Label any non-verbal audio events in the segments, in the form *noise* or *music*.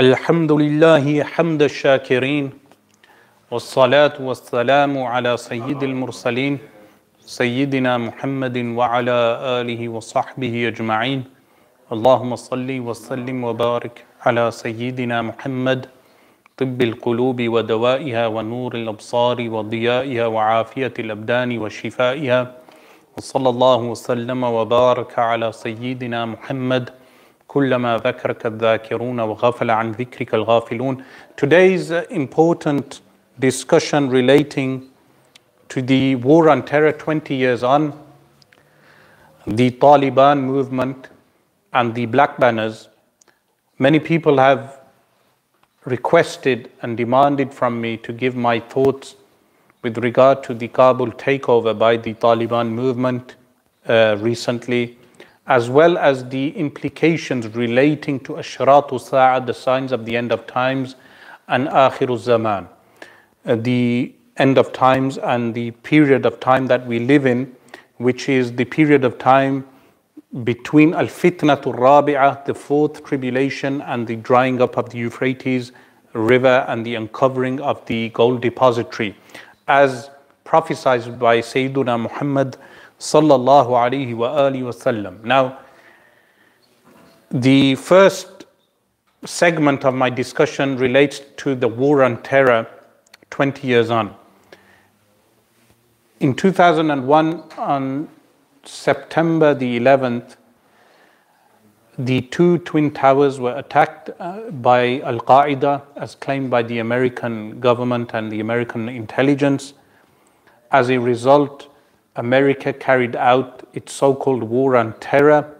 الحمد لله حمد الشاكرين والصلاة والسلام على سيد المرسلين سيدنا محمد وعلى آله وصحبه أجمعين. اللهم صل وسلم وبارك على سيدنا محمد طب القلوب ودوائها ونور الأبصار وضيائها وعافية الأبدان وشفائها وصلى الله وسلم وبارك على سيدنا محمد كلما ذكرك الذاكرون وغفل عن ذكرك الغافلون Today's important discussion relating to the war on terror 20 years on, the Taliban movement and the black banners. Many people have requested and demanded from me to give my thoughts with regard to the Kabul takeover by the Taliban movement uh, recently, as well as the implications relating to Ashratu Sa'ah, the signs of the end of times, and Akhiru Zaman, uh, the end of times and the period of time that we live in, which is the period of time between Al Fitnatul Rabi'ah, the fourth tribulation, and the drying up of the Euphrates River and the uncovering of the gold depository. As prophesied by Sayyiduna Muhammad sallallahu alaihi wasallam. Now, the first segment of my discussion relates to the war on terror 20 years on. In 2001, on September the 11th, the two twin towers were attacked uh, by Al Qaeda, as claimed by the American government and the American intelligence. As a result, America carried out its so called war on terror,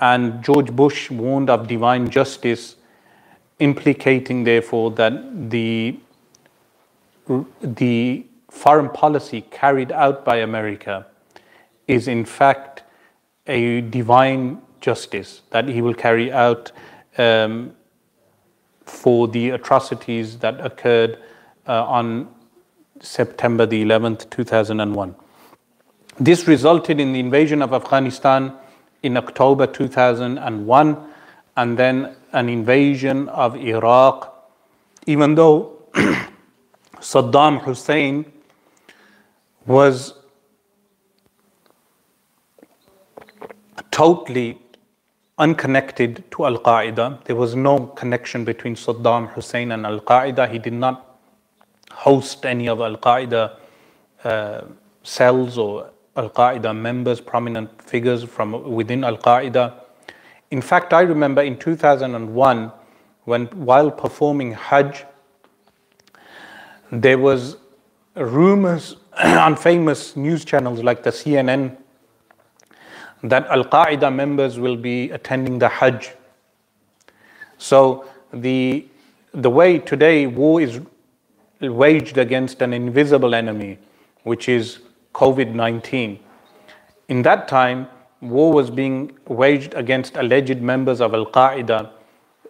and George Bush warned of divine justice, implicating, therefore, that the, the foreign policy carried out by America is, in fact, a divine justice that he will carry out um, for the atrocities that occurred uh, on September the 11th, 2001. This resulted in the invasion of Afghanistan in October 2001 and then an invasion of Iraq, even though *clears throat* Saddam Hussein was totally unconnected to Al Qaeda. There was no connection between Saddam Hussein and Al Qaeda. He did not host any of Al Qaeda uh, cells or Al Qaeda members, prominent figures from within Al Qaeda. In fact, I remember in 2001, when while performing Hajj, there was rumors *clears throat* on famous news channels like the CNN that Al Qaeda members will be attending the Hajj. So the the way today war is waged against an invisible enemy, which is COVID 19. In that time, war was being waged against alleged members of Al Qaeda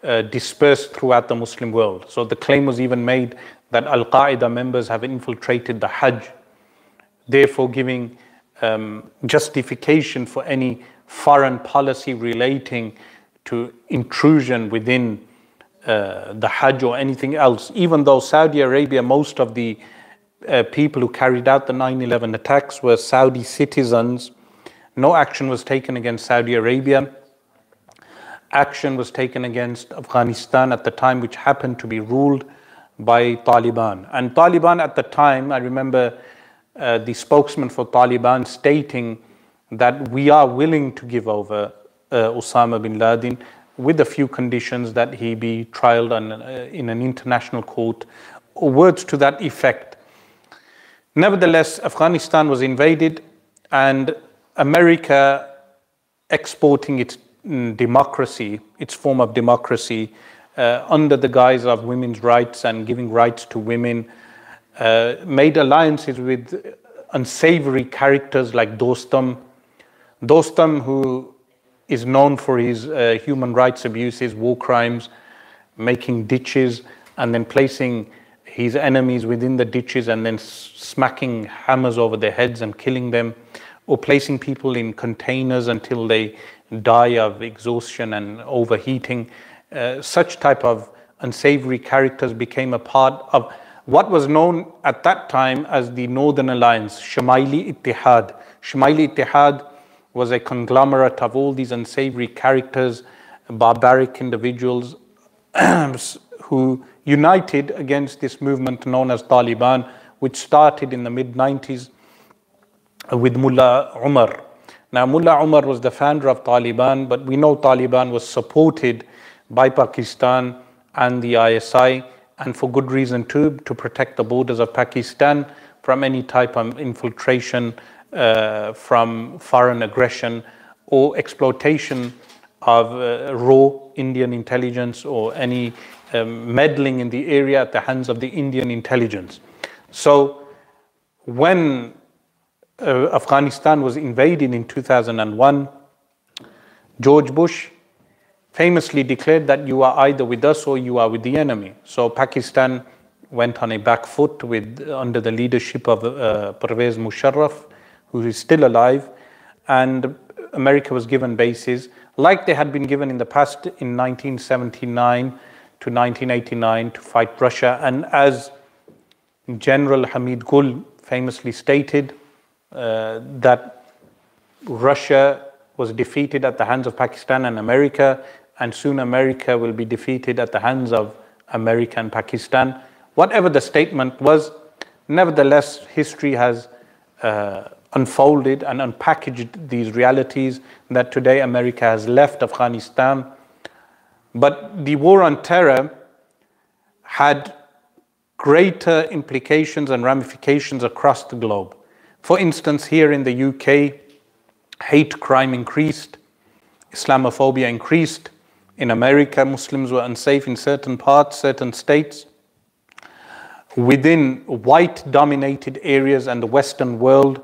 uh, dispersed throughout the Muslim world. So the claim was even made that Al Qaeda members have infiltrated the Hajj, therefore giving um, justification for any foreign policy relating to intrusion within uh, the Hajj or anything else, even though Saudi Arabia, most of the uh, people who carried out the 9 11 attacks were Saudi citizens, no action was taken against Saudi Arabia. Action was taken against Afghanistan at the time, which happened to be ruled by Taliban. And Taliban at the time, I remember uh, the spokesman for Taliban stating that we are willing to give over uh, Osama bin Laden with a few conditions that he be trialed on, uh, in an international court, words to that effect. Nevertheless, Afghanistan was invaded, and America exporting its mm, democracy, its form of democracy, uh, under the guise of women's rights and giving rights to women, uh, made alliances with unsavory characters like Dostum. Dostum, who is known for his uh, human rights abuses, war crimes, making ditches, and then placing his enemies within the ditches and then smacking hammers over their heads and killing them, or placing people in containers until they die of exhaustion and overheating. Uh, such type of unsavory characters became a part of what was known at that time as the Northern Alliance, Shamaili Ittihad. Shamaili Ittihad was a conglomerate of all these unsavory characters, barbaric individuals *clears throat* who united against this movement known as Taliban, which started in the mid 90s with Mullah Umar. Now, Mullah Umar was the founder of Taliban, but we know Taliban was supported by Pakistan and the ISI, and for good reason too, to protect the borders of Pakistan from any type of infiltration uh, from foreign aggression or exploitation of uh, raw Indian intelligence or any um, meddling in the area at the hands of the Indian intelligence. So when uh, Afghanistan was invaded in 2001, George Bush famously declared that you are either with us or you are with the enemy. So Pakistan went on a back foot with under the leadership of uh, Pervez Musharraf, who is still alive, and America was given bases like they had been given in the past in 1979 to 1989 to fight Russia. And as General Hamid Gul famously stated, uh, that Russia was defeated at the hands of Pakistan and America, and soon America will be defeated at the hands of America and Pakistan. Whatever the statement was, nevertheless, history has uh, unfolded and unpackaged these realities that today America has left Afghanistan. But the war on terror had greater implications and ramifications across the globe. For instance, here in the UK, hate crime increased, Islamophobia increased. In America, Muslims were unsafe in certain parts, certain states. Within white dominated areas and the Western world,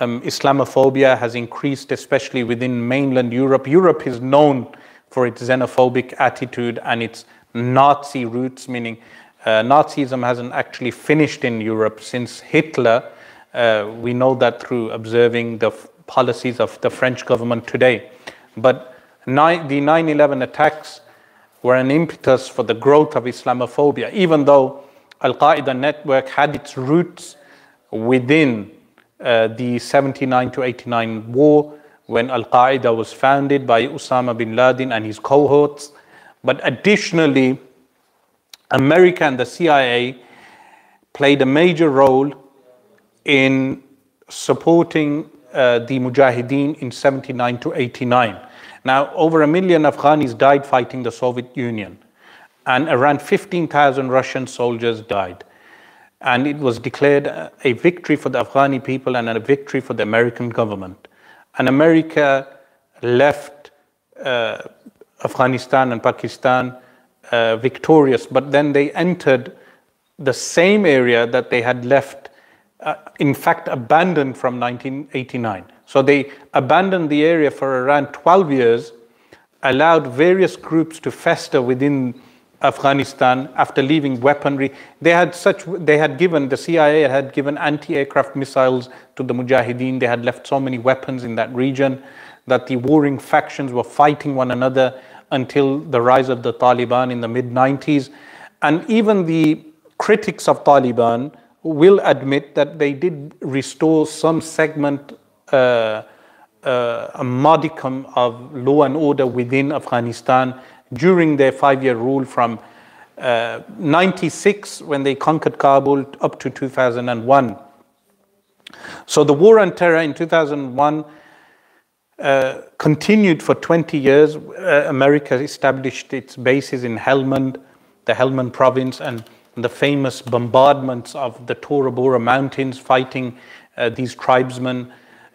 um, Islamophobia has increased, especially within mainland Europe. Europe is known for its xenophobic attitude and its Nazi roots, meaning uh, Nazism hasn't actually finished in Europe since Hitler. Uh, we know that through observing the f- policies of the French government today. But ni- the 9 11 attacks were an impetus for the growth of Islamophobia, even though Al Qaeda network had its roots within uh, the 79 to 89 war when Al Qaeda was founded by Osama bin Laden and his cohorts. But additionally, America and the CIA played a major role in supporting uh, the Mujahideen in 79 to 89. Now, over a million Afghanis died fighting the Soviet Union, and around 15,000 Russian soldiers died and it was declared a victory for the Afghani people and a victory for the American government. And America left uh, Afghanistan and Pakistan uh, victorious, but then they entered the same area that they had left, uh, in fact, abandoned from 1989. So they abandoned the area for around 12 years, allowed various groups to fester within Afghanistan after leaving weaponry. They had such they had given the CIA had given anti-aircraft missiles to the Mujahideen. They had left so many weapons in that region that the warring factions were fighting one another until the rise of the Taliban in the mid 90s. And even the critics of Taliban will admit that they did restore some segment, uh, uh, a modicum of law and order within Afghanistan during their five year rule from uh, 96 when they conquered Kabul up to 2001. So the war on terror in 2001 uh, continued for 20 years. Uh, America established its bases in Helmand, the Helmand province, and the famous bombardments of the Tora Bora mountains fighting uh, these tribesmen.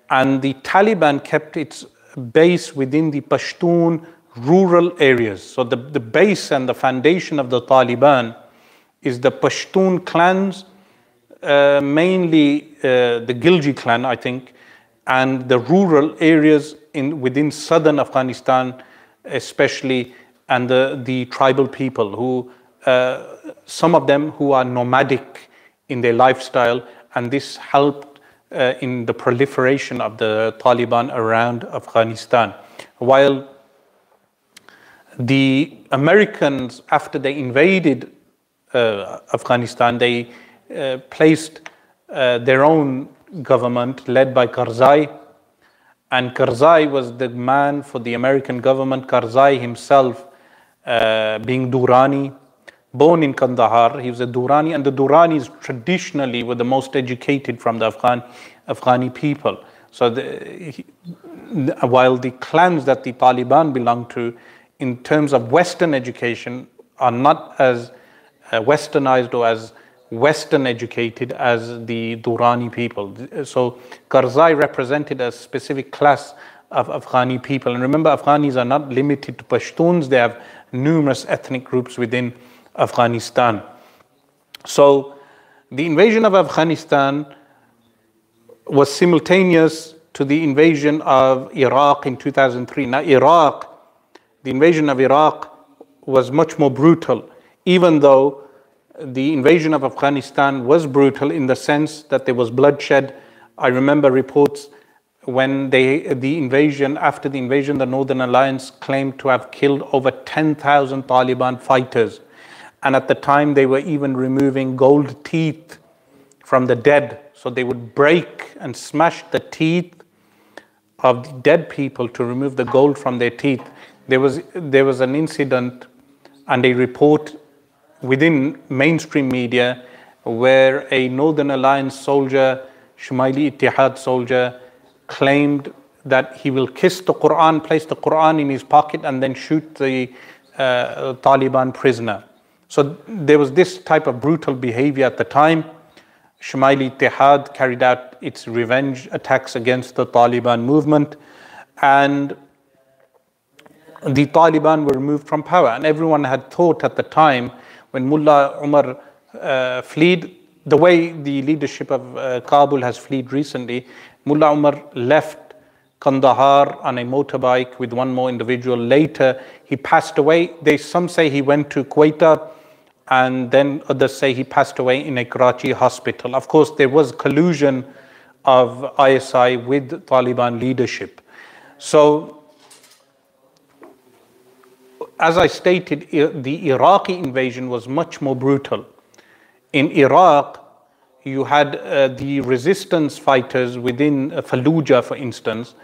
And the Taliban kept its base within the Pashtun rural areas. So the, the base and the foundation of the Taliban is the Pashtun clans, uh, mainly uh, the Gilji clan, I think, and the rural areas in within southern Afghanistan, especially, and the, the tribal people who, uh, some of them who are nomadic in their lifestyle, and this helped uh, in the proliferation of the Taliban around Afghanistan. While the Americans, after they invaded uh, Afghanistan, they uh, placed uh, their own government led by Karzai. And Karzai was the man for the American government. Karzai himself, uh, being Durrani, born in Kandahar, he was a Durrani, and the Durranis traditionally were the most educated from the Afghan, Afghani people. So, the, he, while the clans that the Taliban belonged to, in terms of Western education, are not as uh, westernized or as Western educated as the Durrani people. So Karzai represented a specific class of Afghani people. And remember, Afghanis are not limited to Pashtuns, they have numerous ethnic groups within Afghanistan. So the invasion of Afghanistan was simultaneous to the invasion of Iraq in 2003. Now, Iraq, the invasion of Iraq was much more brutal, even though the invasion of Afghanistan was brutal in the sense that there was bloodshed. I remember reports when they, the invasion, after the invasion, the Northern Alliance claimed to have killed over 10,000 Taliban fighters. And at the time, they were even removing gold teeth from the dead. So they would break and smash the teeth of dead people to remove the gold from their teeth. There was, there was an incident and a report within mainstream media where a Northern Alliance soldier, Shumaili Ittihad soldier, claimed that he will kiss the Quran, place the Quran in his pocket, and then shoot the uh, Taliban prisoner. So there was this type of brutal behavior at the time. Shumaili Ittihad carried out its revenge attacks against the Taliban movement, and the Taliban were removed from power. And everyone had thought at the time when Mullah Umar uh, fled, the way the leadership of uh, Kabul has fled recently, Mullah Umar left Kandahar on a motorbike with one more individual. Later, he passed away. They some say he went to Quetta, and then others say he passed away in a Karachi hospital. Of course, there was collusion of ISI with Taliban leadership. So as I stated, the Iraqi invasion was much more brutal. In Iraq, you had uh, the resistance fighters within uh, Fallujah, for instance.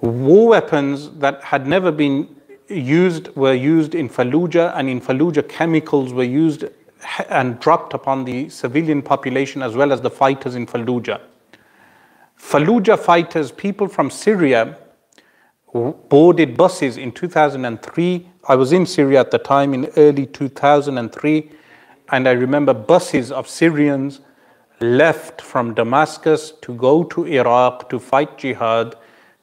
War weapons that had never been used were used in Fallujah, and in Fallujah, chemicals were used and dropped upon the civilian population as well as the fighters in Fallujah. Fallujah fighters, people from Syria, boarded buses in 2003. I was in Syria at the time in early 2003, and I remember buses of Syrians left from Damascus to go to Iraq to fight jihad,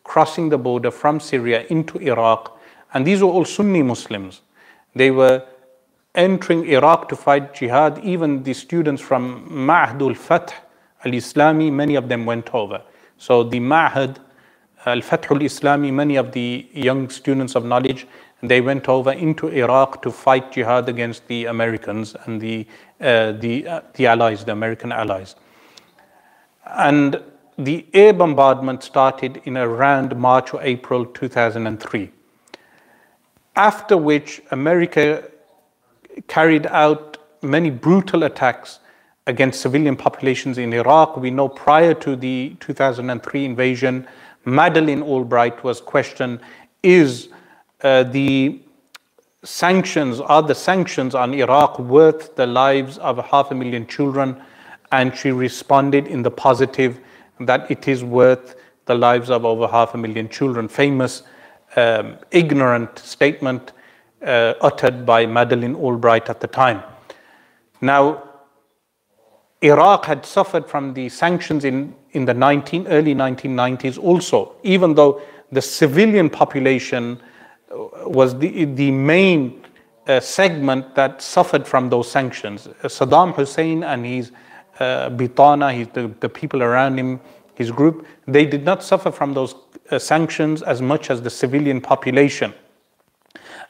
crossing the border from Syria into Iraq. And these were all Sunni Muslims. They were entering Iraq to fight jihad. Even the students from Ma'hadul Fath al Islami, many of them went over. So the Ma'had Al-Fath al-Islami, many of the young students of knowledge, they went over into Iraq to fight jihad against the Americans and the, uh, the, uh, the allies, the American allies. And the air bombardment started in around March or April 2003. After which, America carried out many brutal attacks against civilian populations in Iraq. We know prior to the 2003 invasion, Madeleine Albright was questioned is uh, the sanctions, are the sanctions on Iraq worth the lives of half a million children? And she responded in the positive that it is worth the lives of over half a million children. Famous, um, ignorant statement uh, uttered by Madeleine Albright at the time. Now, Iraq had suffered from the sanctions in, in the 19, early 1990s also, even though the civilian population uh, was the, the main uh, segment that suffered from those sanctions. Saddam Hussein and his uh, Bitana, his, the, the people around him, his group, they did not suffer from those uh, sanctions as much as the civilian population.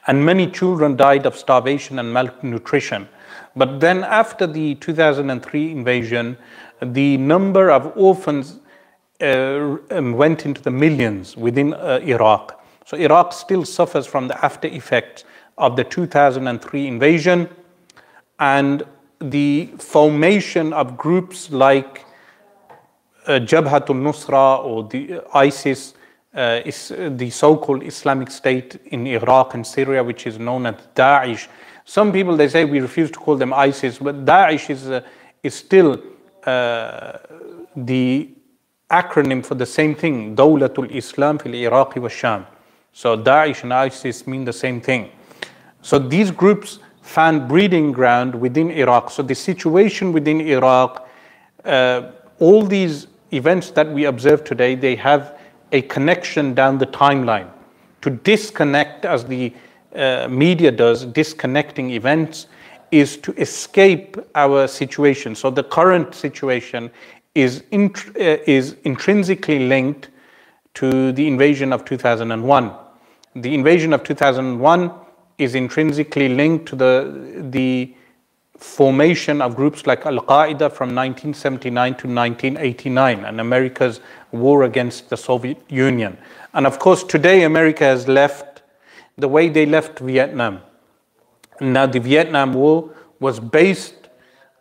And many children died of starvation and malnutrition. But then, after the 2003 invasion, the number of orphans uh, went into the millions within uh, Iraq. So Iraq still suffers from the after effects of the 2003 invasion and the formation of groups like uh, Jabhatul Nusra or the ISIS, uh, is the so-called Islamic State in Iraq and Syria, which is known as Daesh. Some people they say we refuse to call them ISIS, but Daesh is uh, is still uh, the acronym for the same thing, Dawlatul Islam fil Iraq wa Sham. So Daesh and ISIS mean the same thing. So these groups found breeding ground within Iraq. So the situation within Iraq, uh, all these events that we observe today, they have a connection down the timeline. To disconnect, as the uh, media does, disconnecting events, is to escape our situation. So the current situation is, int- uh, is intrinsically linked to the invasion of 2001. The invasion of 2001 is intrinsically linked to the, the formation of groups like Al Qaeda from 1979 to 1989 and America's war against the Soviet Union. And of course, today America has left the way they left Vietnam. Now, the Vietnam War was based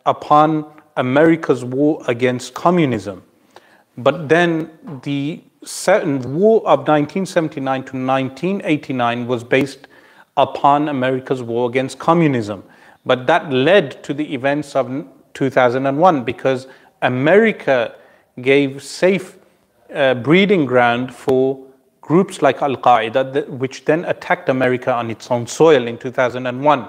upon America's war against communism. But then the war of 1979 to 1989 was based upon America's war against communism. But that led to the events of 2001 because America gave safe uh, breeding ground for groups like Al Qaeda, which then attacked America on its own soil in 2001.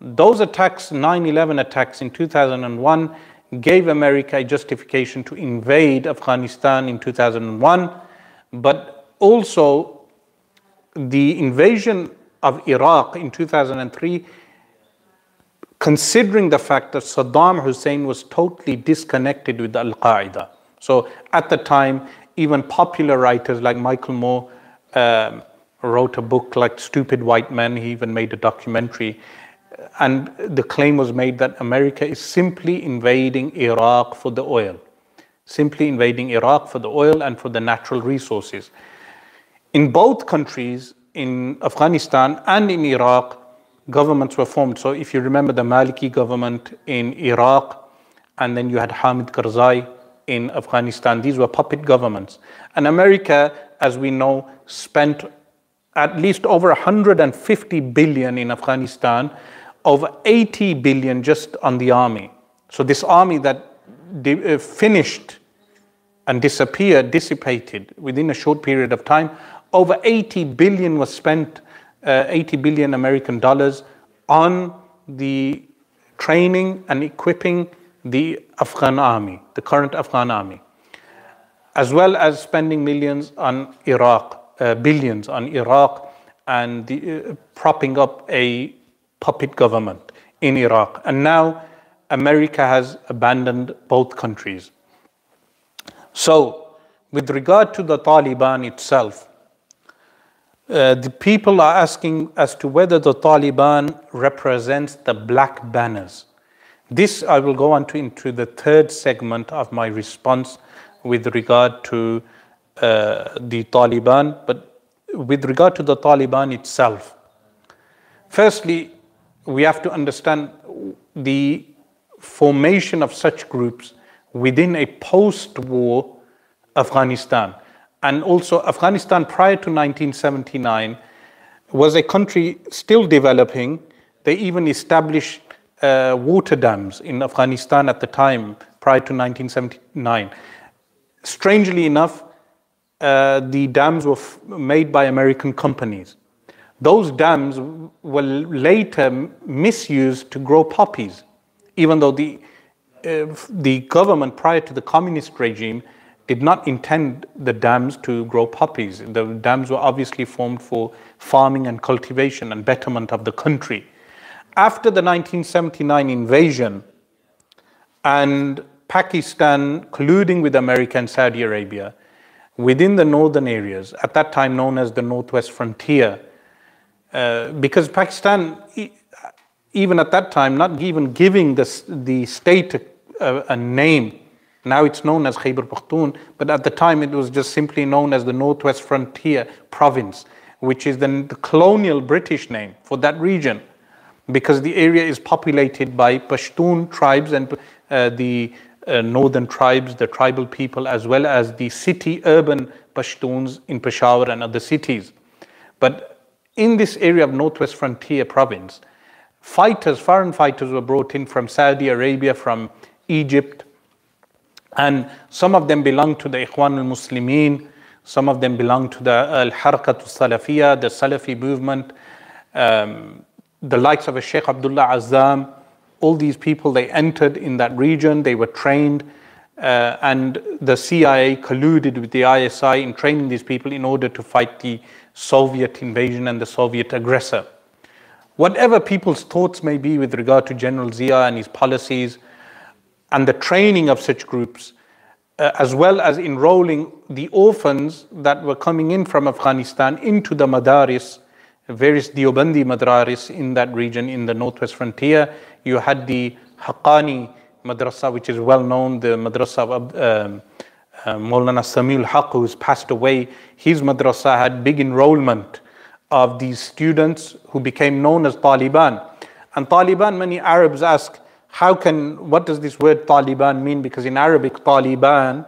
Those attacks, 9 11 attacks in 2001, gave America a justification to invade Afghanistan in 2001, but also the invasion of Iraq in 2003, considering the fact that Saddam Hussein was totally disconnected with Al Qaeda. So at the time, even popular writers like Michael Moore um, wrote a book like Stupid White Men. He even made a documentary. And the claim was made that America is simply invading Iraq for the oil, simply invading Iraq for the oil and for the natural resources. In both countries, in Afghanistan and in Iraq, governments were formed. So if you remember the Maliki government in Iraq, and then you had Hamid Karzai in Afghanistan, these were puppet governments. And America, as we know, spent at least over 150 billion in Afghanistan, over 80 billion just on the army. So this army that uh, finished and disappeared, dissipated within a short period of time, over 80 billion was spent, uh, 80 billion American dollars on the training and equipping the Afghan army, the current Afghan army, as well as spending millions on Iraq, uh, billions on Iraq, and the, uh, propping up a puppet government in Iraq. And now America has abandoned both countries. So, with regard to the Taliban itself, uh, the people are asking as to whether the Taliban represents the black banners. This I will go on to into the third segment of my response with regard to uh, the Taliban, but with regard to the Taliban itself. Firstly, we have to understand the formation of such groups within a post war Afghanistan. And also, Afghanistan prior to 1979 was a country still developing. They even established uh, water dams in Afghanistan at the time, prior to 1979. Strangely enough, uh, the dams were made by American companies. Those dams were later misused to grow poppies, even though the, uh, the government prior to the communist regime did not intend the dams to grow poppies. The dams were obviously formed for farming and cultivation and betterment of the country. After the 1979 invasion and Pakistan colluding with America and Saudi Arabia within the northern areas, at that time known as the Northwest Frontier, uh, because Pakistan, even at that time, not even giving the, the state a, a name now it's known as Khyber Pakhtun, but at the time it was just simply known as the Northwest Frontier Province. which is the, the colonial British name for that region, because the area is populated by Pashtun tribes and uh, the uh, northern tribes, the tribal people, as well as the city urban Pashtuns in Peshawar and other cities. But in this area of Northwest Frontier province, fighters, foreign fighters were brought in from Saudi Arabia, from Egypt, and some of them belonged to the Ikhwan al Muslimin, some of them belonged to the Al Harakat Salafiyah, the Salafi movement, um, the likes of a Sheikh Abdullah Azzam, All these people, they entered in that region, they were trained, uh, and the CIA colluded with the ISI in training these people in order to fight the Soviet invasion and the Soviet aggressor. Whatever people's thoughts may be with regard to General Zia and his policies and the training of such groups, uh, as well as enrolling the orphans that were coming in from Afghanistan into the madaris, various Deobandi madaris in that region in the northwest frontier. You had the Haqqani madrasa, which is well known, the madrasa of um, uh, Maulana Samiul Haq, who's passed away. His madrasa had big enrollment of these students who became known as Taliban. And Taliban, many Arabs ask, how can, what does this word Taliban mean? Because in Arabic, Taliban,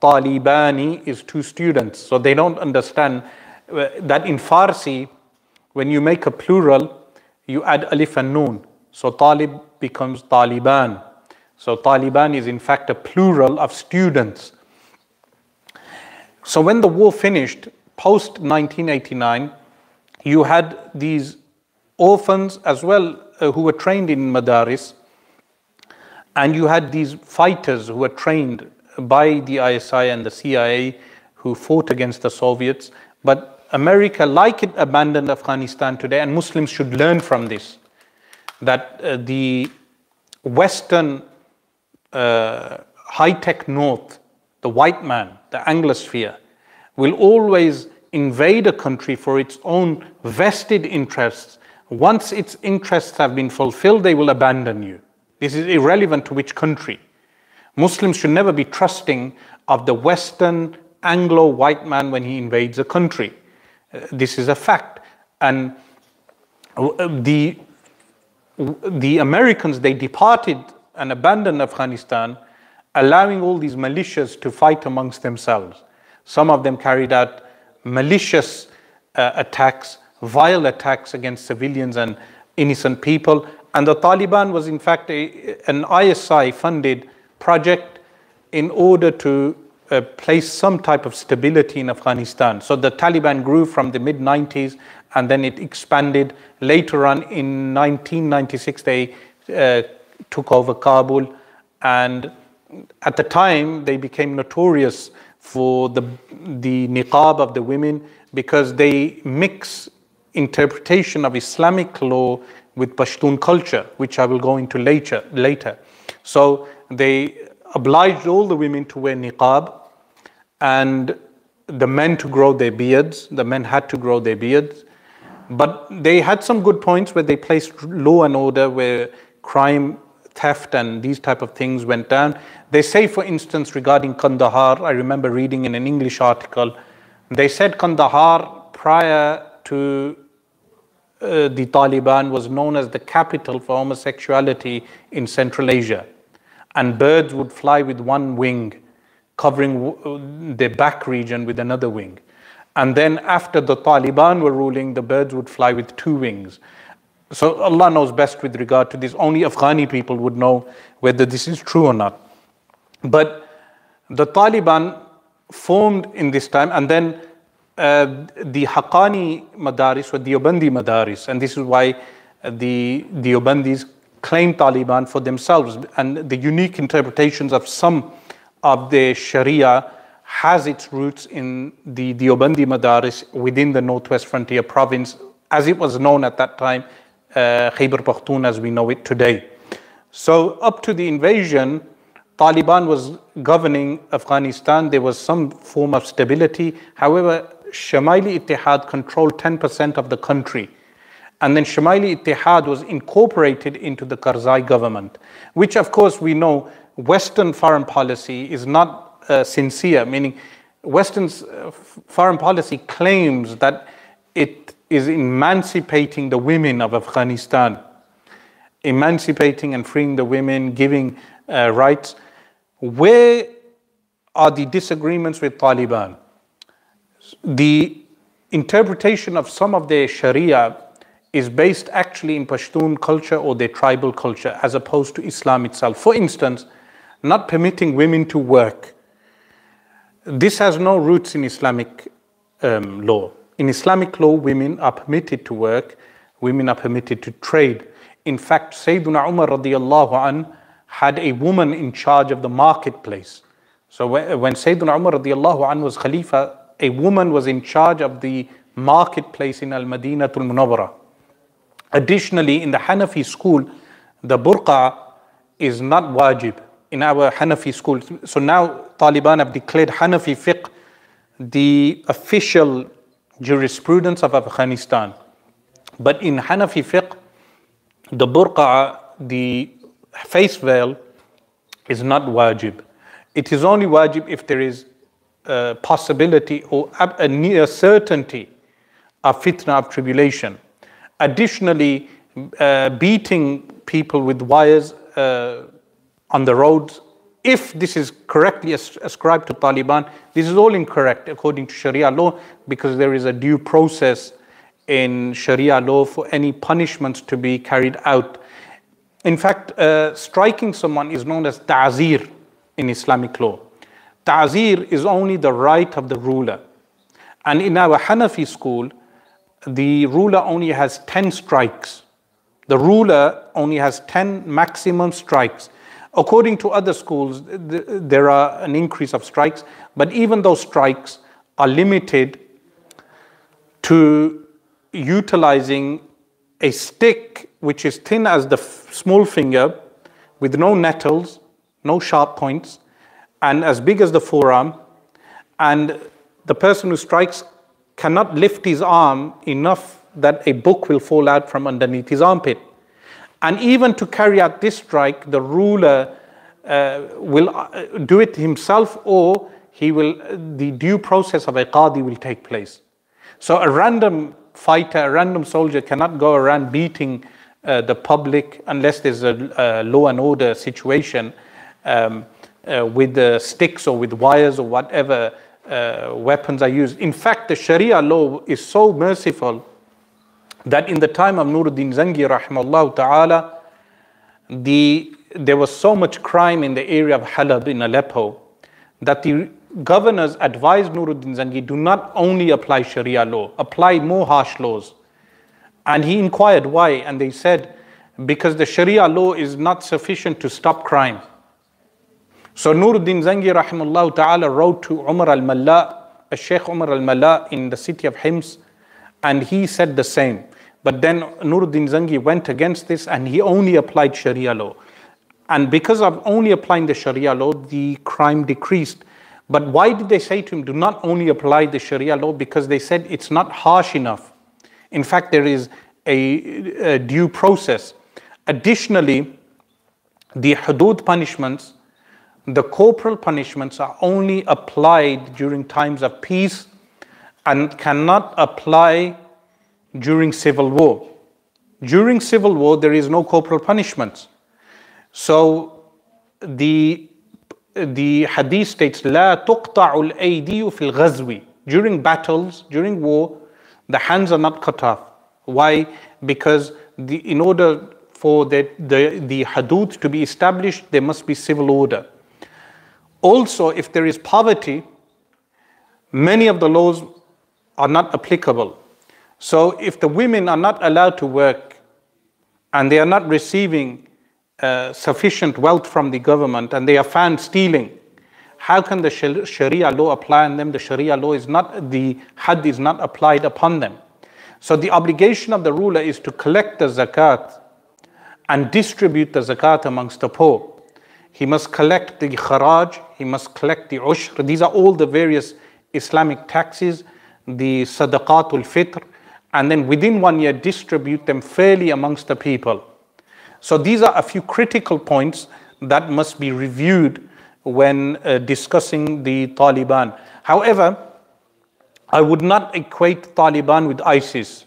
Talibani is two students. So they don't understand uh, that in Farsi, when you make a plural, you add alif and noon. So Talib becomes Taliban. So Taliban is in fact a plural of students. So when the war finished, post 1989, you had these orphans as well uh, who were trained in madaris, and you had these fighters who were trained by the ISI and the CIA who fought against the Soviets. But America, like it abandoned Afghanistan today, and Muslims should learn from this, that uh, the Western uh, high tech North, the white man, the Anglosphere, will always invade a country for its own vested interests. Once its interests have been fulfilled, they will abandon you. This is irrelevant to which country. Muslims should never be trusting of the Western Anglo white man when he invades a country. This is a fact. And uh, the, the Americans, they departed and abandoned Afghanistan, allowing all these militias to fight amongst themselves. Some of them carried out malicious uh, attacks, vile attacks against civilians and innocent people. And the Taliban was, in fact, a, an ISI funded project in order to uh, place some type of stability in Afghanistan. So the Taliban grew from the mid 90s and then it expanded. Later on in 1996, they uh, took over Kabul. And at the time, they became notorious for the, the niqab of the women because they mix interpretation of Islamic law with Pashtun culture, which I will go into later. later. So they obliged all the women to wear niqab and the men to grow their beards. The men had to grow their beards. But they had some good points where they placed law and order, where crime theft and these type of things went down. They say, for instance, regarding Kandahar, I remember reading in an English article, they said Kandahar prior to uh, the Taliban was known as the capital for homosexuality in Central Asia. And birds would fly with one wing, covering the back region with another wing. And then after the Taliban were ruling, the birds would fly with two wings. So Allah knows best with regard to this. Only Afghani people would know whether this is true or not. But the Taliban formed in this time, and then uh, the Haqqani Madaris were Deobandi Madaris, and this is why the Deobandis claim Taliban for themselves. And the unique interpretations of some of the Sharia has its roots in the Deobandi Madaris within the Northwest Frontier province, as it was known at that time, uh, Khyber as we know it today. So up to the invasion, Taliban was governing Afghanistan. There was some form of stability. However, Shamaili Ittihad controlled 10% of the country. And then Shamaili Ittihad was incorporated into the Karzai government, which of course we know Western foreign policy is not uh, sincere, meaning Western uh, foreign policy claims that it is emancipating the women of Afghanistan, emancipating and freeing the women, giving uh, rights. Where are the disagreements with Taliban? The interpretation of some of their Sharia is based actually in Pashtun culture or their tribal culture as opposed to Islam itself. For instance, not permitting women to work. This has no roots in Islamic um, law. In Islamic law, women are permitted to work, women are permitted to trade. In fact, Sayyidina Umar radiallahu an had a woman in charge of the marketplace. So when Sayyidina Umar radiallahu an was Khalifa, a woman was in charge of the marketplace in Al Madinatul Munawwara. Additionally, in the Hanafi school, the burqa is not wajib in our Hanafi school. So now Taliban have declared Hanafi fiqh the official jurisprudence of Afghanistan. But in Hanafi fiqh, the burqa, the face veil, is not wajib. It is only wajib if there is a possibility or a near certainty of fitna of tribulation. Additionally, uh, beating people with wires uh, on the roads, if this is correctly ascribed to Taliban, this is all incorrect according to Sharia law because there is a due process in Sharia law for any punishments to be carried out. In fact, uh, striking someone is known as ta'zir in Islamic law. Ta'zir is only the right of the ruler. And in our Hanafi school, the ruler only has 10 strikes. The ruler only has 10 maximum strikes. According to other schools, there are an increase of strikes, but even those strikes are limited to utilizing a stick which is thin as the small finger with no nettles, no sharp points, and as big as the forearm. And the person who strikes cannot lift his arm enough that a book will fall out from underneath his armpit. And even to carry out this strike, the ruler uh, will uh, do it himself or he will, the due process of a qadi will take place. So a random fighter, a random soldier cannot go around beating uh, the public unless there's a, a law and order situation um, uh, with sticks or with wires or whatever uh, weapons are used. In fact, the Sharia law is so merciful that in the time of Nuruddin Zangi, rahimahullah ta'ala, the, there was so much crime in the area of Halab in Aleppo that the governors advised Nuruddin Zangi do not only apply Sharia law, apply more harsh laws. And he inquired why, and they said, because the Sharia law is not sufficient to stop crime. So Nuruddin Zangi rahimahullah ta'ala wrote to Umar al-Malla, Sheikh Umar al-Malla in the city of Hims, and he said the same. But then Nuruddin Zangi went against this and he only applied Sharia law. And because of only applying the Sharia law, the crime decreased. But why did they say to him, do not only apply the Sharia law? Because they said it's not harsh enough. In fact, there is a, a due process. Additionally, the hudud punishments the corporal punishments are only applied during times of peace and cannot apply during civil war. During civil war, there is no corporal punishments. So the, the hadith states, لا تقطع الأيدي في الغزو. During battles, during war, the hands are not cut off. Why? Because the, in order for the, the, the hadud to be established, there must be civil order. Also, if there is poverty, many of the laws are not applicable. So, if the women are not allowed to work and they are not receiving uh, sufficient wealth from the government and they are found stealing, how can the Sharia law apply on them? The Sharia law is not, the had is not applied upon them. So, the obligation of the ruler is to collect the zakat and distribute the zakat amongst the poor. He must collect the kharaj, he must collect the ushr. These are all the various Islamic taxes, the sadaqatul fitr, and then within one year distribute them fairly amongst the people. So these are a few critical points that must be reviewed when uh, discussing the Taliban. However, I would not equate Taliban with ISIS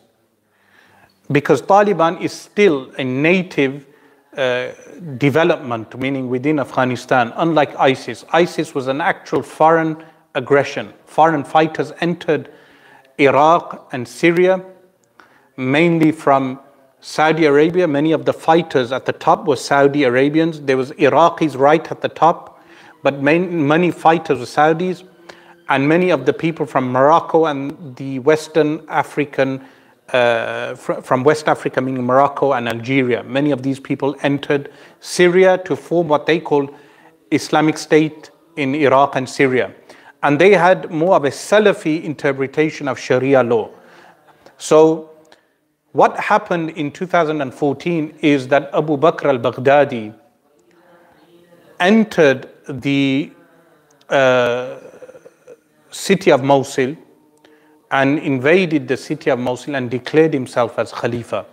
because Taliban is still a native uh, development, meaning within Afghanistan, unlike ISIS. ISIS was an actual foreign aggression. Foreign fighters entered Iraq and Syria, mainly from Saudi Arabia. Many of the fighters at the top were Saudi Arabians. There was Iraqis right at the top, but main, many fighters were Saudis, and many of the people from Morocco and the Western African uh, fr- from West Africa, meaning Morocco and Algeria. Many of these people entered Syria to form what they call Islamic State in Iraq and Syria. And they had more of a Salafi interpretation of Sharia law. So, what happened in 2014 is that Abu Bakr al Baghdadi entered the uh, city of Mosul and invaded the city of Mosul and declared himself as Khalifa.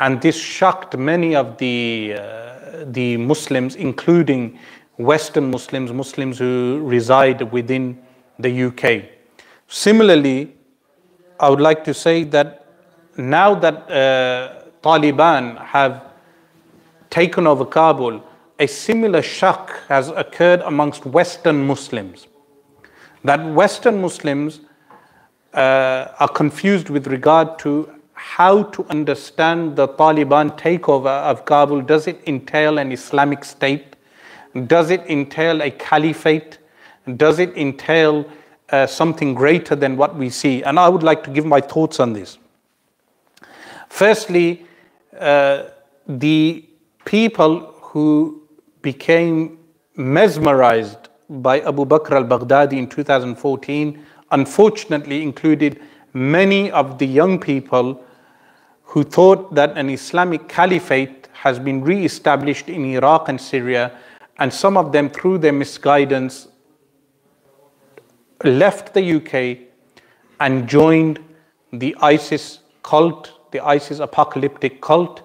And this shocked many of the, uh, the Muslims, including Western Muslims, Muslims who reside within the UK. Similarly, I would like to say that now that uh, Taliban have taken over Kabul, a similar shock has occurred amongst Western Muslims. That Western Muslims uh, are confused with regard to how to understand the Taliban takeover of Kabul. Does it entail an Islamic state? Does it entail a caliphate? Does it entail uh, something greater than what we see? And I would like to give my thoughts on this. Firstly, uh, the people who became mesmerized by Abu Bakr al Baghdadi in 2014 unfortunately included many of the young people who thought that an Islamic caliphate has been re established in Iraq and Syria, and some of them, through their misguidance, left the UK and joined the ISIS cult, the ISIS apocalyptic cult.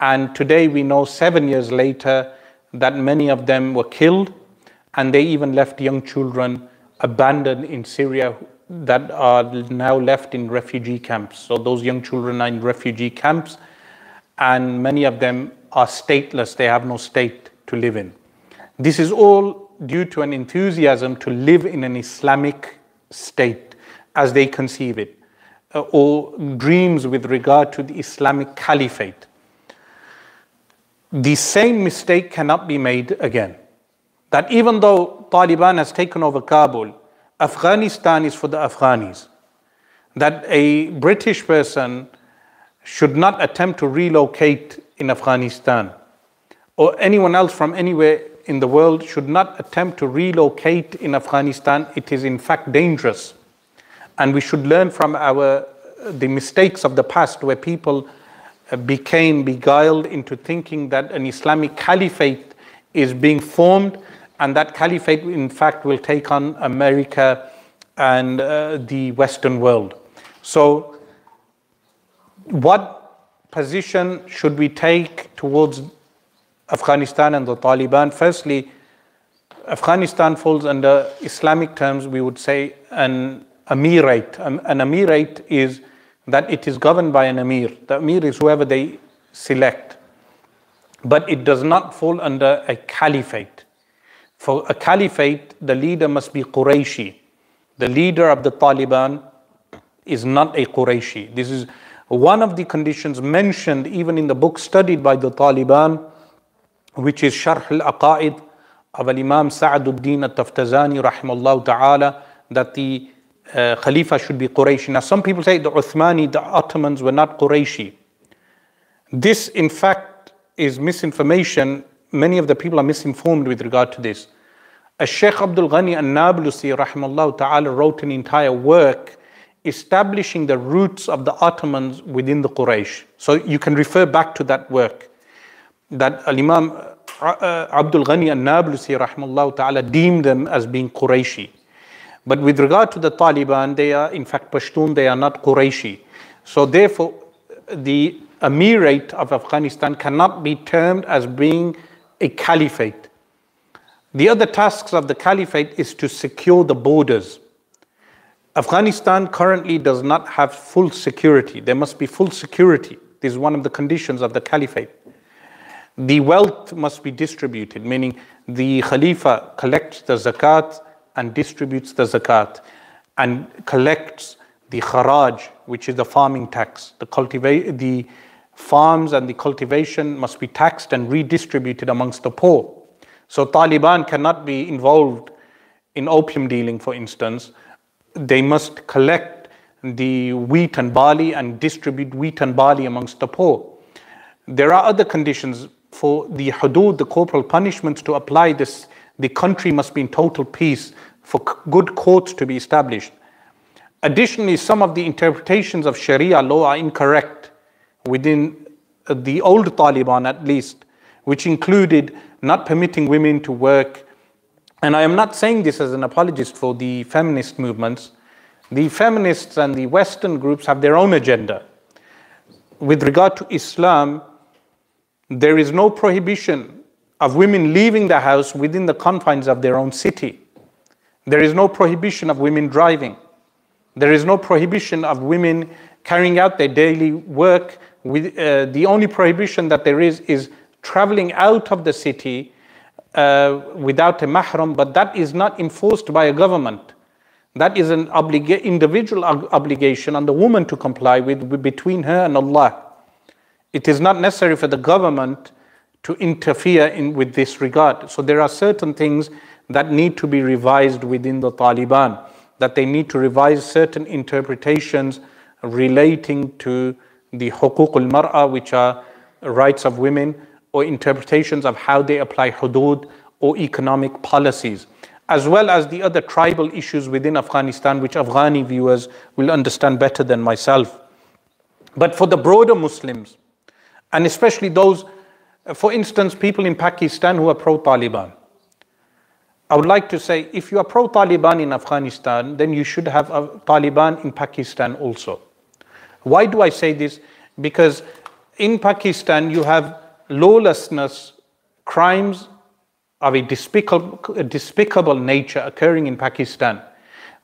And today we know seven years later that many of them were killed, and they even left young children abandoned in Syria that are now left in refugee camps. So those young children are in refugee camps, and many of them are stateless. They have no state to live in. This is all due to an enthusiasm to live in an Islamic state as they conceive it, uh, or dreams with regard to the Islamic caliphate. The same mistake cannot be made again that even though Taliban has taken over Kabul, Afghanistan is for the Afghanis. That a British person should not attempt to relocate in Afghanistan, or anyone else from anywhere in the world should not attempt to relocate in Afghanistan. It is in fact dangerous. And we should learn from our the mistakes of the past where people uh, became beguiled into thinking that an Islamic caliphate is being formed and that caliphate, in fact, will take on America and uh, the Western world. So, what position should we take towards Afghanistan and the Taliban? Firstly, Afghanistan falls under Islamic terms, we would say an emirate. An, an emirate is that it is governed by an emir. The emir is whoever they select. But it does not fall under a caliphate. For a caliphate, the leader must be Qurayshi. The leader of the Taliban is not a Qurayshi. This is one of the conditions mentioned even in the book studied by the Taliban, which is Sharh al-Aqaid of Imam Sa'aduddin al-Taftazani rahimahullah ta'ala, that the uh, Khalifa should be Qurayshi. Now some people say the Uthmani, the Ottomans were not Qurayshi. This in fact is misinformation many of the people are misinformed with regard to this. Sheikh Abdul Ghani al-Nablusi rahimahullah ta'ala wrote an entire work establishing the roots of the Ottomans within the Quraysh. So you can refer back to that work. That Al-Imam uh, uh, Abdul Ghani al-Nablusi rahimahullah ta'ala deemed them as being Qurayshi. But with regard to the Taliban, they are in fact Pashtun, they are not Qurayshi. So therefore, the emirate of Afghanistan cannot be termed as being a caliphate. The other tasks of the caliphate is to secure the borders. Afghanistan currently does not have full security. There must be full security. This is one of the conditions of the caliphate. The wealth must be distributed, meaning the Khalifa collects the zakat and distributes the zakat and collects the kharaj, which is the farming tax. The, cultivate, the farms and the cultivation must be taxed and redistributed amongst the poor. So Taliban cannot be involved in opium dealing, for instance. They must collect the wheat and barley and distribute wheat and barley amongst the poor. There are other conditions for the hudud, the corporal punishments to apply this, the country must be in total peace for good courts to be established. Additionally, some of the interpretations of Sharia law are incorrect within uh, the old Taliban at least, which included not permitting women to work. And I am not saying this as an apologist for the feminist movements. The feminists and the Western groups have their own agenda. With regard to Islam, there is no prohibition of women leaving the house within the confines of their own city. There is no prohibition of women driving. There is no prohibition of women carrying out their daily work. With, uh, the only prohibition that there is is traveling out of the city uh, without a mahram, but that is not enforced by a government. That is an obliga- individual obligation on the woman to comply with between her and Allah. It is not necessary for the government to interfere in, with this regard. So there are certain things that need to be revised within the Taliban, that they need to revise certain interpretations relating to the hukuk al-mar'a, which are rights of women, or interpretations of how they apply hudud or economic policies, as well as the other tribal issues within Afghanistan, which Afghani viewers will understand better than myself. But for the broader Muslims, and especially those, for instance, people in Pakistan who are pro Taliban. I would like to say if you are pro Taliban in Afghanistan, then you should have a Taliban in Pakistan also. Why do I say this? Because in Pakistan you have lawlessness, crimes of a despicable, a despicable nature occurring in Pakistan.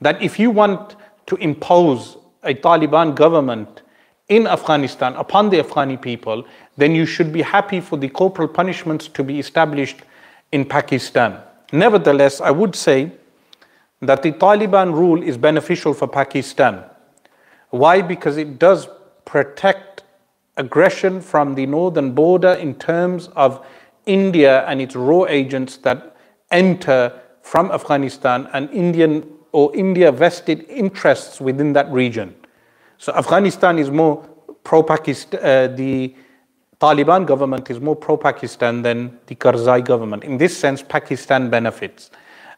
That if you want to impose a Taliban government in Afghanistan upon the Afghani people, then you should be happy for the corporal punishments to be established in Pakistan. Nevertheless, I would say that the Taliban rule is beneficial for Pakistan. Why? Because it does protect aggression from the northern border in terms of India and its RAW agents that enter from Afghanistan and Indian or India vested interests within that region. So Afghanistan is more pro-Pakistan, uh, the Taliban government is more pro-Pakistan than the Karzai government. In this sense, Pakistan benefits,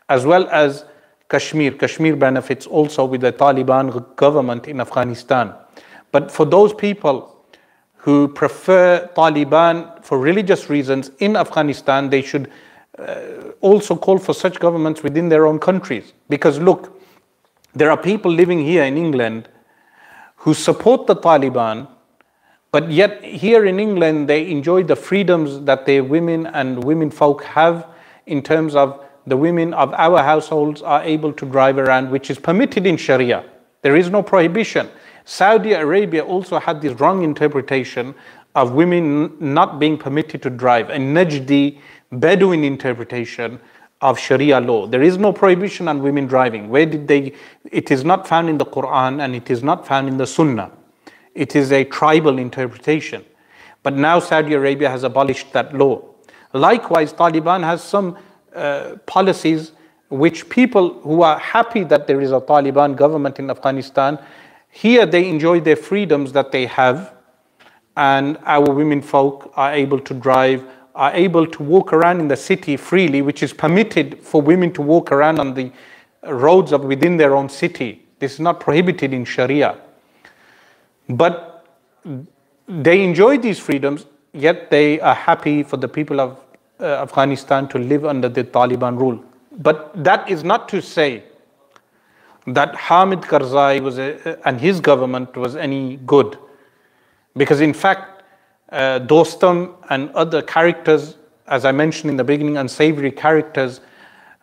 as well as Kashmir. Kashmir benefits also with the Taliban government in Afghanistan. But for those people who prefer Taliban for religious reasons in Afghanistan, they should uh, also call for such governments within their own countries. Because look, there are people living here in England who support the Taliban, but yet here in England they enjoy the freedoms that their women and women folk have in terms of the women of our households are able to drive around, which is permitted in Sharia. There is no prohibition. Saudi Arabia also had this wrong interpretation of women not being permitted to drive, a Najdi Bedouin interpretation of Sharia law. There is no prohibition on women driving. Where did they? It is not found in the Quran and it is not found in the Sunnah. It is a tribal interpretation. But now Saudi Arabia has abolished that law. Likewise, Taliban has some uh, policies which people who are happy that there is a Taliban government in Afghanistan, here they enjoy their freedoms that they have, and our women folk are able to drive are able to walk around in the city freely, which is permitted for women to walk around on the roads of within their own city. This is not prohibited in Sharia. But they enjoy these freedoms, yet they are happy for the people of uh, Afghanistan to live under the Taliban rule. But that is not to say that Hamid Karzai was a, and his government was any good. Because in fact, uh, Dostum and other characters, as I mentioned in the beginning, unsavory characters,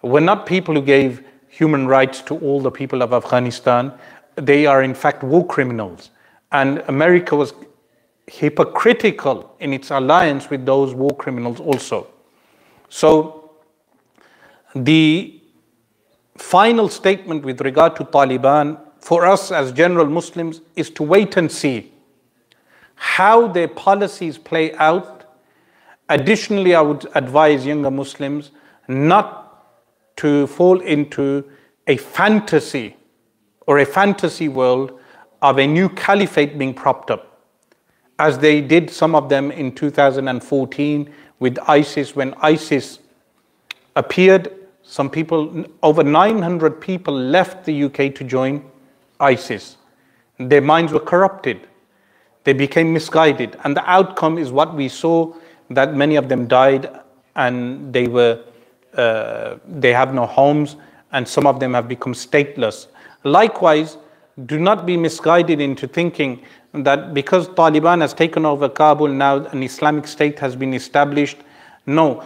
were not people who gave human rights to all the people of Afghanistan. They are, in fact, war criminals. And America was hypocritical in its alliance with those war criminals also. So, the final statement with regard to Taliban for us as general Muslims is to wait and see how their policies play out. Additionally, I would advise younger Muslims not to fall into a fantasy or a fantasy world of a new caliphate being propped up, as they did some of them in 2014 with ISIS when ISIS appeared. Some people, over 900 people left the UK to join ISIS. Their minds were corrupted. They became misguided. And the outcome is what we saw that many of them died and they were uh, they have no homes and some of them have become stateless. Likewise, do not be misguided into thinking that because Taliban has taken over Kabul now an Islamic state has been established. No,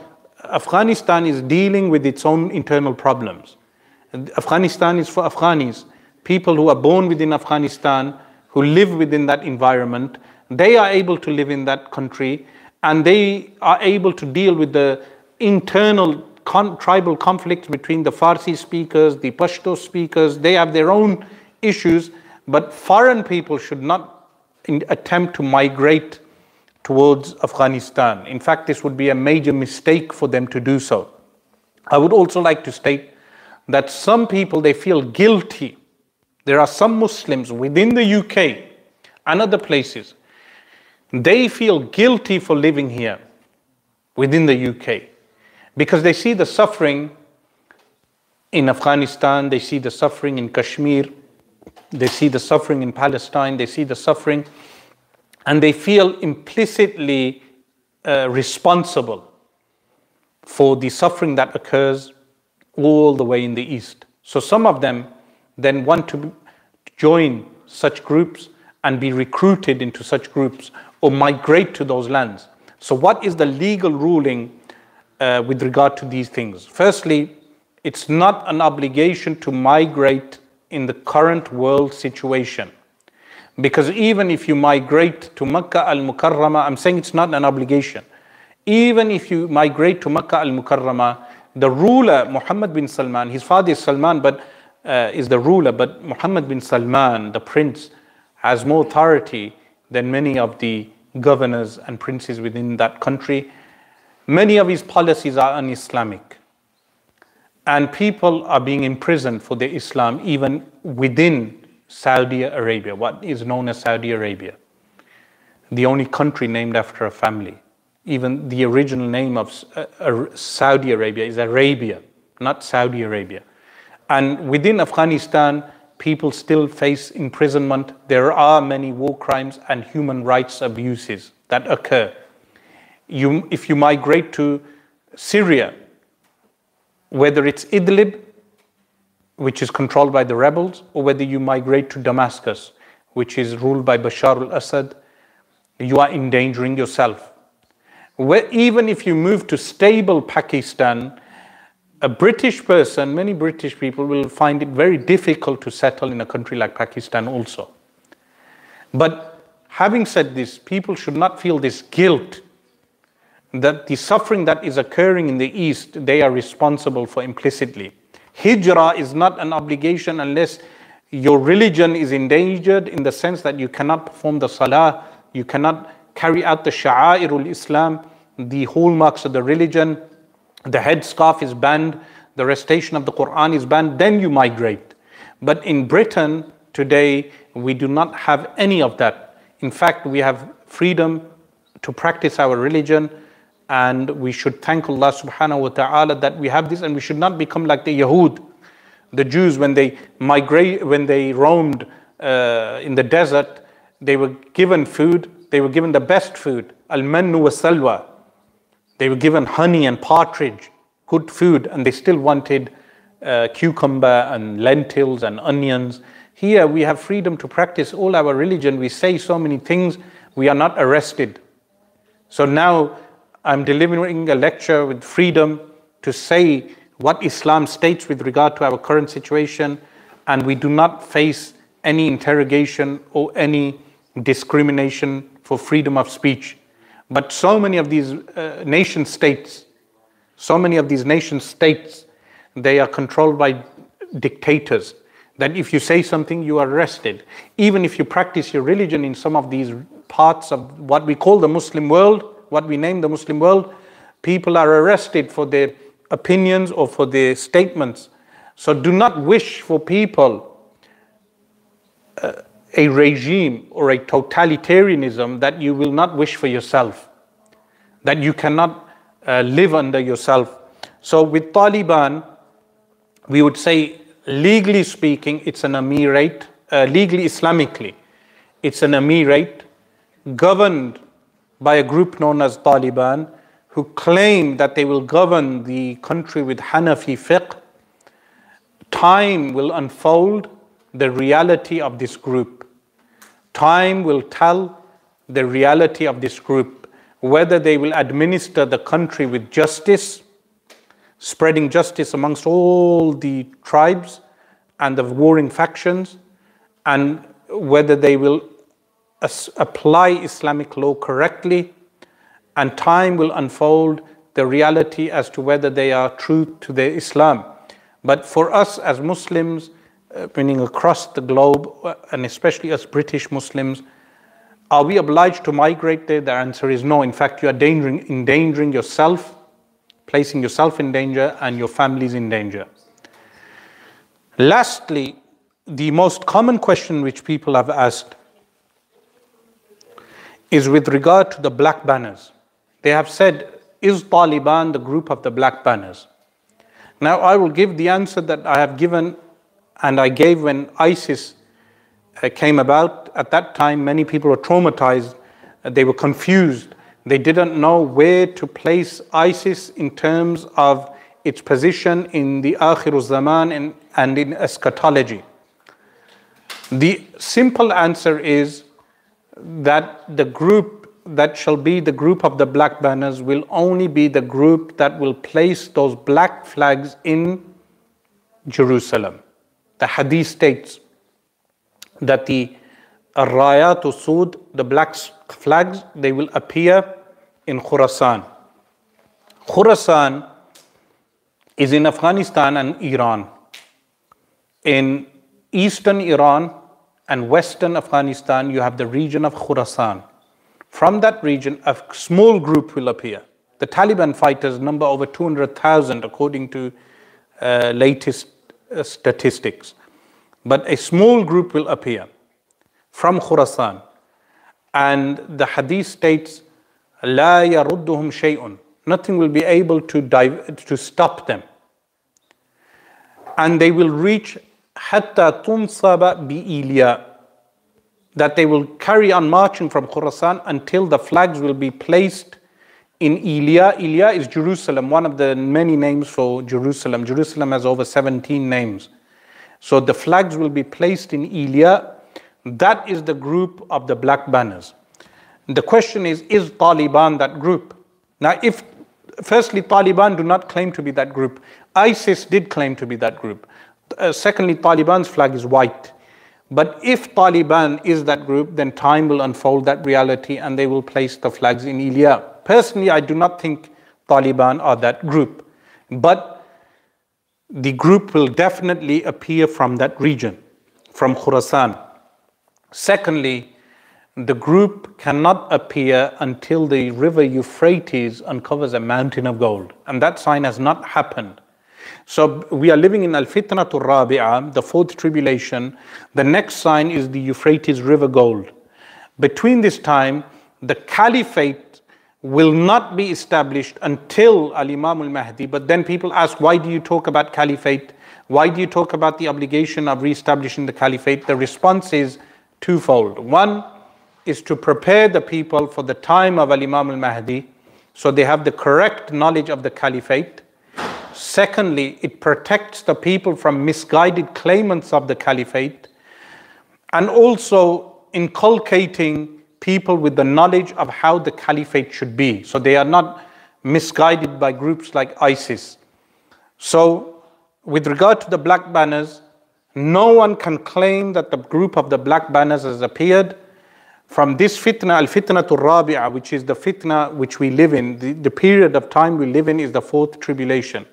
Afghanistan is dealing with its own internal problems. Afghanistan is for Afghanis people who are born within Afghanistan, who live within that environment, they are able to live in that country and they are able to deal with the internal con- tribal conflicts between the Farsi speakers, the Pashto speakers. They have their own issues, but foreign people should not attempt to migrate towards Afghanistan. In fact, this would be a major mistake for them to do so. I would also like to state that some people they feel guilty there are some Muslims within the UK and other places, they feel guilty for living here within the UK because they see the suffering in Afghanistan, they see the suffering in Kashmir, they see the suffering in Palestine, they see the suffering, and they feel implicitly uh, responsible for the suffering that occurs all the way in the East. So some of them then want to join such groups and be recruited into such groups or migrate to those lands. So, what is the legal ruling uh, with regard to these things? Firstly, it's not an obligation to migrate in the current world situation. Because even if you migrate to Makkah al Mukarramah, I'm saying it's not an obligation. Even if you migrate to Makkah al Mukarramah, the ruler, Muhammad bin Salman, his father is Salman, but uh, is the ruler, but Muhammad bin Salman, the prince, has more authority than many of the governors and princes within that country. Many of his policies are un Islamic. And people are being imprisoned for their Islam even within Saudi Arabia, what is known as Saudi Arabia. The only country named after a family. Even the original name of uh, Saudi Arabia is Arabia, not Saudi Arabia. And within Afghanistan, people still face imprisonment. There are many war crimes and human rights abuses that occur. You, if you migrate to Syria, whether it's Idlib, which is controlled by the rebels, or whether you migrate to Damascus, which is ruled by Bashar al Assad, you are endangering yourself. Where, even if you move to stable Pakistan, a British person, many British people will find it very difficult to settle in a country like Pakistan also. But having said this, people should not feel this guilt that the suffering that is occurring in the East, they are responsible for implicitly. Hijrah is not an obligation unless your religion is endangered in the sense that you cannot perform the salah, you cannot carry out the sha'airul Islam, the hallmarks of the religion, the headscarf is banned, the recitation of the Quran is banned, then you migrate. But in Britain today, we do not have any of that. In fact, we have freedom to practice our religion, and we should thank Allah subhanahu wa ta'ala that we have this, and we should not become like the Yahud, the Jews, when they migrate, when they roamed uh, in the desert, they were given food, they were given the best food, al-mannu wa salwa, they were given honey and partridge, good food, and they still wanted uh, cucumber and lentils and onions. Here we have freedom to practice all our religion. We say so many things, we are not arrested. So now I'm delivering a lecture with freedom to say what Islam states with regard to our current situation, and we do not face any interrogation or any discrimination for freedom of speech. But so many of these uh, nation states, so many of these nation states, they are controlled by dictators. That if you say something, you are arrested. Even if you practice your religion in some of these parts of what we call the Muslim world, what we name the Muslim world, people are arrested for their opinions or for their statements. So do not wish for people uh, a regime or a totalitarianism that you will not wish for yourself, that you cannot uh, live under yourself. So with Taliban, we would say, legally speaking, it's an emirate, uh, legally Islamically, it's an emirate governed by a group known as Taliban who claim that they will govern the country with Hanafi fiqh. Time will unfold the reality of this group. Time will tell the reality of this group, whether they will administer the country with justice, spreading justice amongst all the tribes and the warring factions, and whether they will apply Islamic law correctly, and time will unfold the reality as to whether they are true to their Islam. But for us as Muslims, uh, meaning across the globe, uh, and especially as British Muslims, are we obliged to migrate there? The answer is no. In fact, you are endangering, endangering yourself, placing yourself in danger, and your families in danger. Lastly, the most common question which people have asked is with regard to the black banners. They have said, Is Taliban the group of the black banners? Now, I will give the answer that I have given and I gave when ISIS uh, came about. At that time, many people were traumatized, they were confused. They didn't know where to place ISIS in terms of its position in the Akhir Zaman and, and in eschatology. The simple answer is that the group that shall be the group of the black banners will only be the group that will place those black flags in Jerusalem. The hadith states that the Rayat Sud, the black flags, they will appear in Khurasan. Khurasan is in Afghanistan and Iran. In eastern Iran, and western Afghanistan, you have the region of Khurasan. From that region, a small group will appear. The Taliban fighters number over 200,000 according to uh, latest uh, statistics. But a small group will appear from Khurasan. And the hadith states, لا يردهم شيء. Nothing will be able to, dive, to stop them. And they will reach hatta tunsaba bi Ilya. That they will carry on marching from Khurasan until the flags will be placed in Ilya. Ilya is Jerusalem, one of the many names for Jerusalem. Jerusalem has over 17 names. So the flags will be placed in Ilya. That is the group of the black banners. The question is, is Taliban that group? Now, if firstly, Taliban do not claim to be that group. ISIS did claim to be that group. Uh, secondly, Taliban's flag is white. But if Taliban is that group, then time will unfold that reality and they will place the flags in Ilia. Personally, I do not think Taliban are that group. But the group will definitely appear from that region, from Khurasan. Secondly, the group cannot appear until the river Euphrates uncovers a mountain of gold. And that sign has not happened. So we are living in Al Fitnatul Rabi'ah, the fourth tribulation. The next sign is the Euphrates River gold. Between this time, the caliphate will not be established until Al Imam al Mahdi. But then people ask, why do you talk about caliphate? Why do you talk about the obligation of re-establishing the caliphate? The response is twofold. One is to prepare the people for the time of Al Imam al Mahdi so they have the correct knowledge of the caliphate. Secondly, it protects the people from misguided claimants of the caliphate and also inculcating people with the knowledge of how the caliphate should be. So they are not misguided by groups like ISIS. So, with regard to the black banners, no one can claim that the group of the black banners has appeared from this fitna, al fitna to rabi'ah, which is the fitna which we live in, the, the period of time we live in is the fourth tribulation.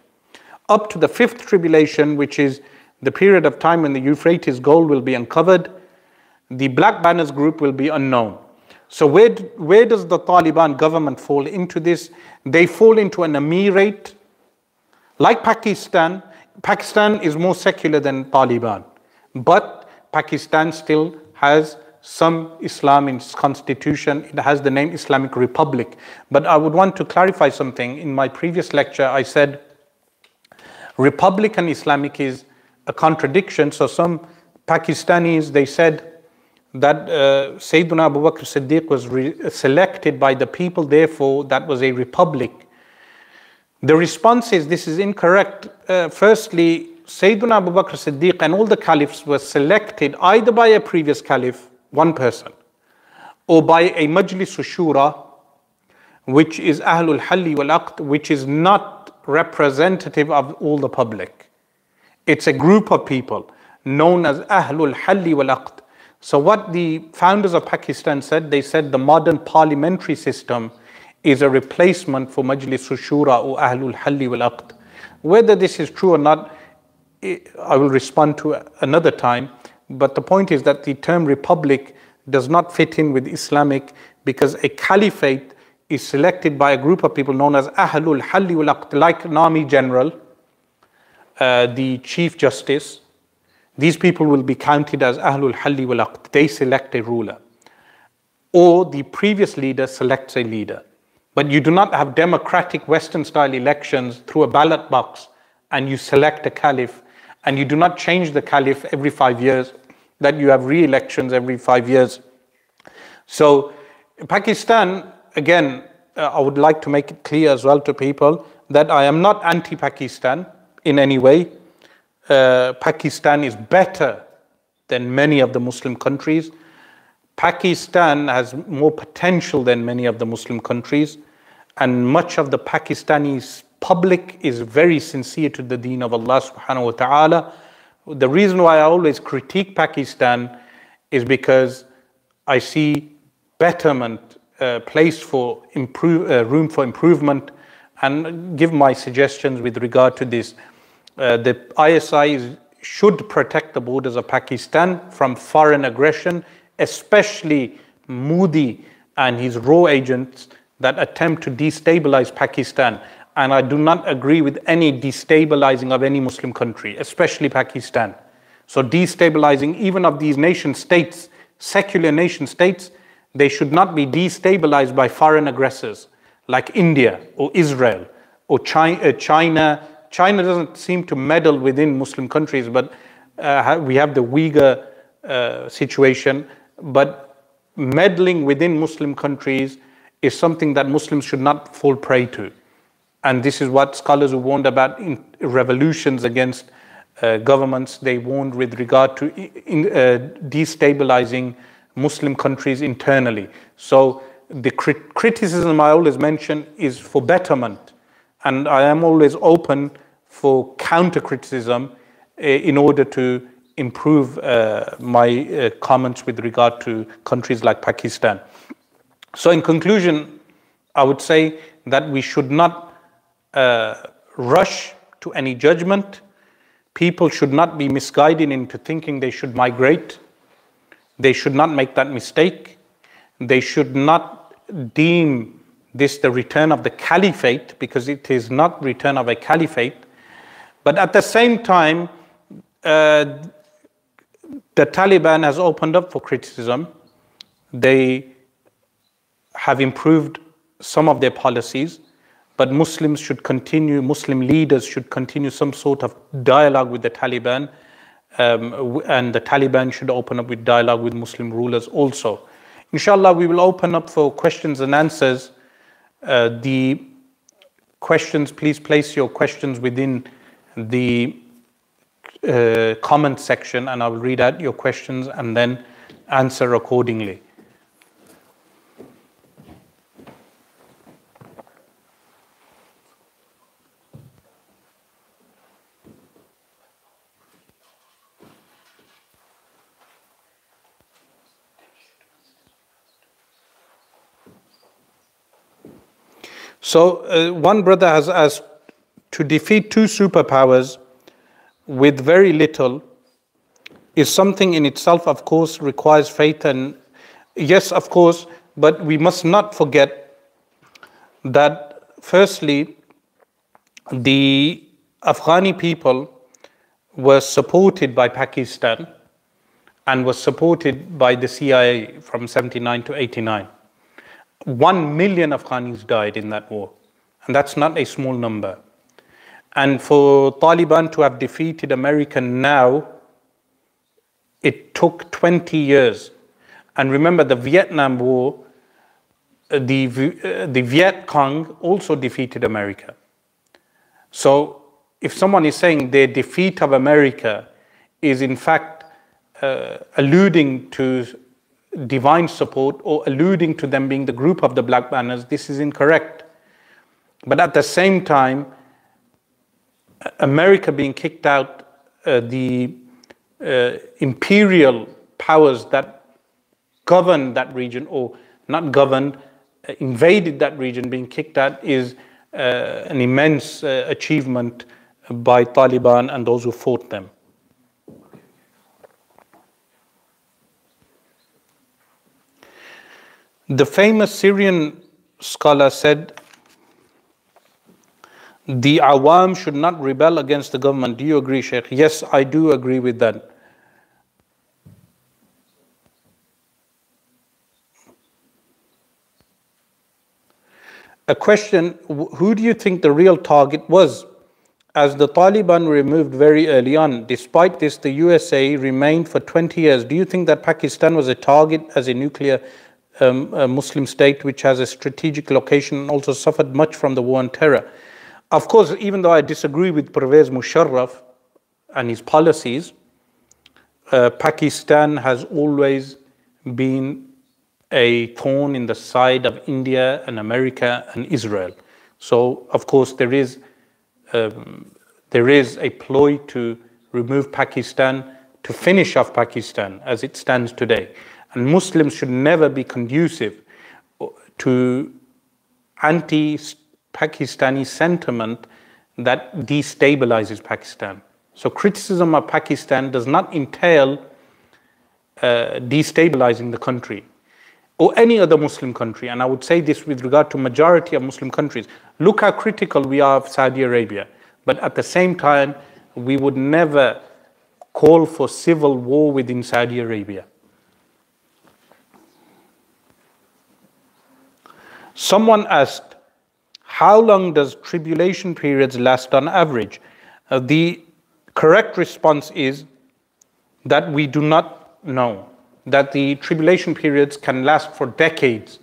Up to the fifth tribulation, which is the period of time when the Euphrates gold will be uncovered, the Black Banners group will be unknown. So, where, where does the Taliban government fall into this? They fall into an emirate. Like Pakistan, Pakistan is more secular than Taliban, but Pakistan still has some Islam in its constitution. It has the name Islamic Republic. But I would want to clarify something. In my previous lecture, I said Republic and Islamic is a contradiction. So some Pakistanis, they said that uh, Sayyidina Abu Bakr Siddiq was selected by the people, therefore that was a republic. The response is this is incorrect. Uh, firstly, Sayyidina Abu Bakr Siddiq and all the caliphs were selected either by a previous caliph one person, or by a Majlis Shura, which is Ahlul Halli wal Aqd, which is not representative of all the public. It's a group of people known as Ahlul Halli wal Aqd. So, what the founders of Pakistan said, they said the modern parliamentary system is a replacement for Majlis Shura or Ahlul Halli wal Aqd. Whether this is true or not, I will respond to another time. But the point is that the term republic does not fit in with Islamic because a caliphate is selected by a group of people known as Ahlul Halli wal like an army general, uh, the chief justice. These people will be counted as Ahlul Halli wal. They select a ruler. Or the previous leader selects a leader. But you do not have democratic Western style elections through a ballot box and you select a caliph and you do not change the caliph every five years, that you have re elections every five years. So, Pakistan, again, uh, I would like to make it clear as well to people that I am not anti Pakistan in any way. Uh, Pakistan is better than many of the Muslim countries. Pakistan has more potential than many of the Muslim countries, and much of the Pakistani public is very sincere to the deen of Allah subhanahu wa ta'ala. The reason why I always critique Pakistan is because I see betterment, uh, place for improve, uh, room for improvement, and give my suggestions with regard to this. Uh, the ISI should protect the borders of Pakistan from foreign aggression, especially Modi and his RAW agents that attempt to destabilize Pakistan. And I do not agree with any destabilizing of any Muslim country, especially Pakistan. So, destabilizing even of these nation states, secular nation states, they should not be destabilized by foreign aggressors like India or Israel or uh, China. China doesn't seem to meddle within Muslim countries, but uh, we have the Uyghur uh, situation. But meddling within Muslim countries is something that Muslims should not fall prey to. And this is what scholars warned about in revolutions against uh, governments. They warned with regard to in, uh, destabilizing Muslim countries internally. So the crit- criticism I always mention is for betterment. And I am always open for counter criticism uh, in order to improve uh, my uh, comments with regard to countries like Pakistan. So, in conclusion, I would say that we should not rush to any judgment. People should not be misguided into thinking they should migrate. They should not make that mistake. They should not deem this the return of the caliphate because it is not return of a caliphate. But at the same time, uh, the Taliban has opened up for criticism. They have improved some of their policies. But Muslims should continue, Muslim leaders should continue some sort of dialogue with the Taliban, um, and the Taliban should open up with dialogue with Muslim rulers also. Inshallah, we will open up for questions and answers. Uh, the questions, please place your questions within the uh, comment section, and I will read out your questions and then answer accordingly. So uh, one brother has asked to defeat two superpowers with very little is something in itself, of course, requires faith and yes, of course, but we must not forget that firstly, the Afghani people were supported by Pakistan and was supported by the CIA from 79 to 89. One million Afghanis died in that war, and that's not a small number. And for Taliban to have defeated America now, it took 20 years. And remember, the Vietnam War, uh, the, uh, the Viet Cong also defeated America. So if someone is saying the defeat of America is in fact uh, alluding to divine support or alluding to them being the group of the black banners, this is incorrect. But at the same time, America being kicked out, uh, the uh, imperial powers that governed that region, or not governed, uh, invaded that region, being kicked out, is uh, an immense uh, achievement by Taliban and those who fought them. The famous Syrian scholar said the awam should not rebel against the government. Do you agree, Sheikh? Yes, I do agree with that. A question Who do you think the real target was? As the Taliban removed very early on, despite this, the USA remained for 20 years. Do you think that Pakistan was a target as a nuclear um, a Muslim state which has a strategic location and also suffered much from the war on terror? Of course, even though I disagree with Pervez Musharraf and his policies, uh, Pakistan has always been a thorn in the side of India and America and Israel. So, of course, there is um, there is a ploy to remove Pakistan to finish off Pakistan as it stands today. And Muslims should never be conducive to anti Pakistani sentiment that destabilizes Pakistan. So criticism of Pakistan does not entail uh, destabilizing the country or any other Muslim country. And I would say this with regard to majority of Muslim countries. Look how critical we are of Saudi Arabia. But at the same time, we would never call for civil war within Saudi Arabia. Someone asked, how long does tribulation periods last on average? Uh, the correct response is that we do not know, that the tribulation periods can last for decades.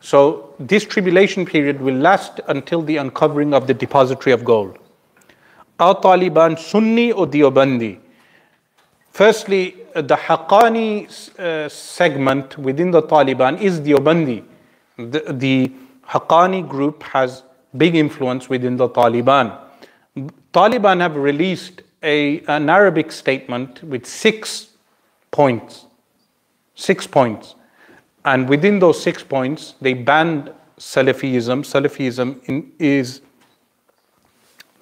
So this tribulation period will last until the uncovering of the depository of gold. Are Taliban Sunni or Deobandi? Firstly, the Haqqani uh, segment within the Taliban is Deobandi. The, Haqqani group has big influence within the Taliban. Taliban have released a, an Arabic statement with six points. Six points. And within those six points, they banned Salafism. Salafism in, is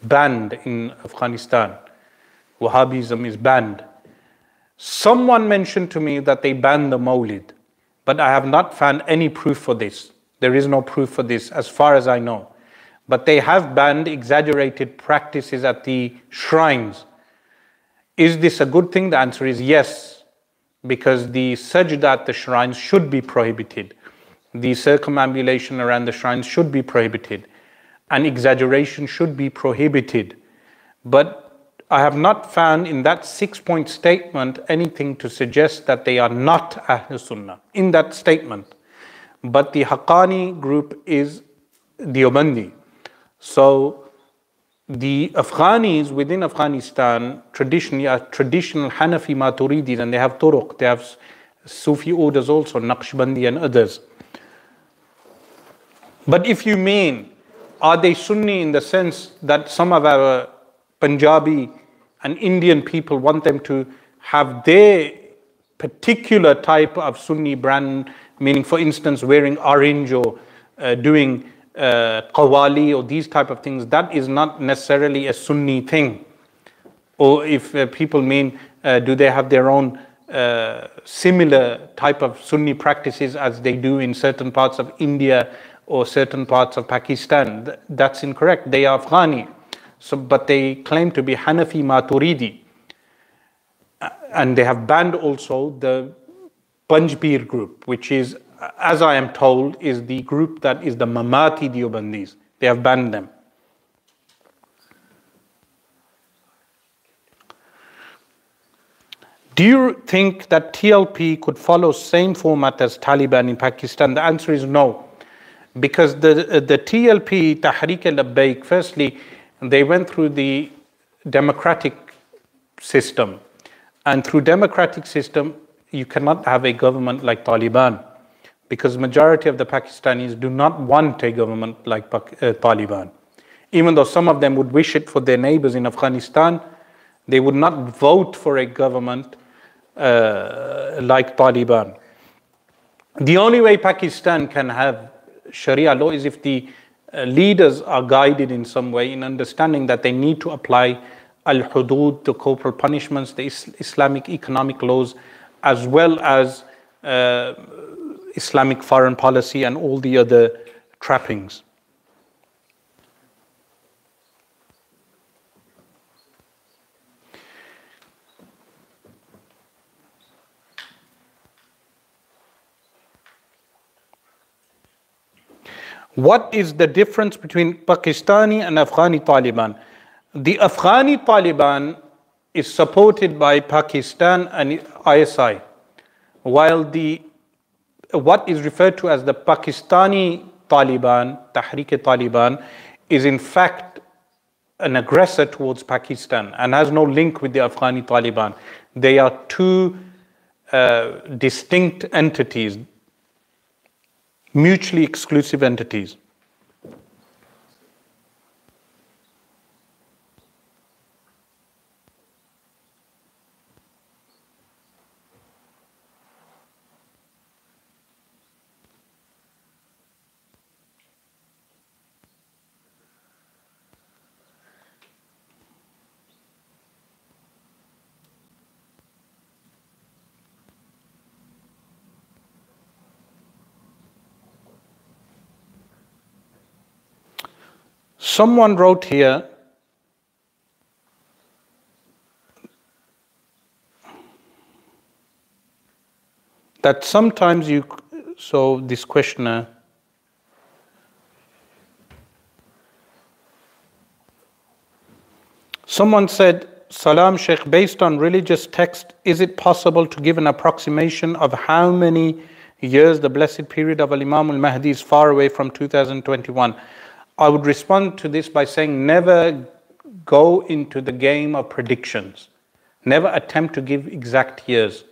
banned in Afghanistan. Wahhabism is banned. Someone mentioned to me that they banned the Mawlid, but I have not found any proof for this. There is no proof for this as far as I know. But they have banned exaggerated practices at the shrines. Is this a good thing? The answer is yes, because the sajda at the shrines should be prohibited. The circumambulation around the shrines should be prohibited. And exaggeration should be prohibited. But I have not found in that six point statement anything to suggest that they are not Ahl Sunnah in that statement. But the Haqqani group is Deobandi. So the Afghanis within Afghanistan traditionally are traditional Hanafi Maturidis and they have Turuq, they have Sufi orders also, Naqshbandi and others. But if you mean, are they Sunni in the sense that some of our Punjabi and Indian people want them to have their particular type of Sunni brand, meaning, for instance, wearing orange or uh, doing uh, qawali or these type of things, that is not necessarily a Sunni thing. Or if uh, people mean, uh, do they have their own uh, similar type of Sunni practices as they do in certain parts of India or certain parts of Pakistan? That's incorrect. They are Afghani. So, but they claim to be Hanafi Maturidi. Uh, and they have banned also the Panjpir group, which is, as I am told, is the group that is the Mamati Deobandis. They have banned them. Do you think that TLP could follow same format as Taliban in Pakistan? The answer is no. Because the, the TLP, Tahrik al-Labbaik, firstly, they went through the democratic system. And through democratic system, you cannot have a government like Taliban. Because majority of the Pakistanis do not want a government like uh, Taliban. Even though some of them would wish it for their neighbors in Afghanistan, they would not vote for a government uh, like Taliban. The only way Pakistan can have Sharia law is if the leaders are guided in some way in understanding that they need to apply al hudud, the corporal punishments, the Islamic economic laws, as well as uh, Islamic foreign policy and all the other trappings. What is the difference between Pakistani and Afghani Taliban? The Afghani Taliban is supported by Pakistan and ISI, while the what is referred to as the Pakistani Taliban, Tahrik Taliban, is in fact an aggressor towards Pakistan and has no link with the Afghani Taliban. They are two uh, distinct entities mutually exclusive entities. Someone wrote here that sometimes you, so this questioner, someone said, Salam Sheikh, based on religious text, is it possible to give an approximation of how many years the blessed period of Al Imam al Mahdi is far away from 2021? I would respond to this by saying never go into the game of predictions. Never attempt to give exact years.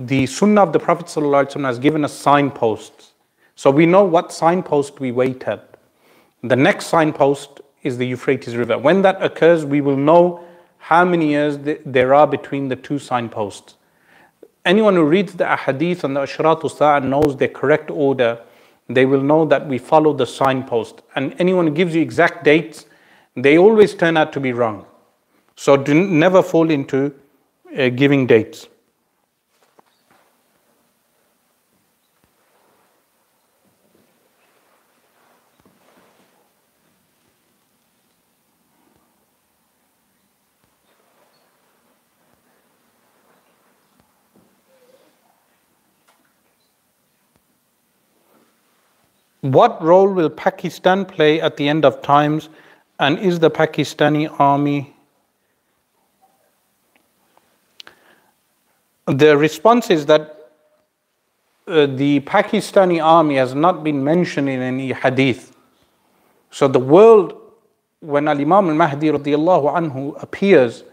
The Sunnah of the Prophet ﷺ has given us signposts. So we know what signpost we wait at. The next signpost is the Euphrates River. When that occurs, we will know how many years there are between the two signposts. Anyone who reads the ahadith and the ashratu sa'ah knows the correct order they will know that we follow the signpost. And anyone who gives you exact dates, they always turn out to be wrong. So do never fall into uh, giving dates. What role will Pakistan play at the end of times, and is the Pakistani army? The response is that uh, the Pakistani army has not been mentioned in any hadith. So the world, when Al Imam al Mahdi anhu appears,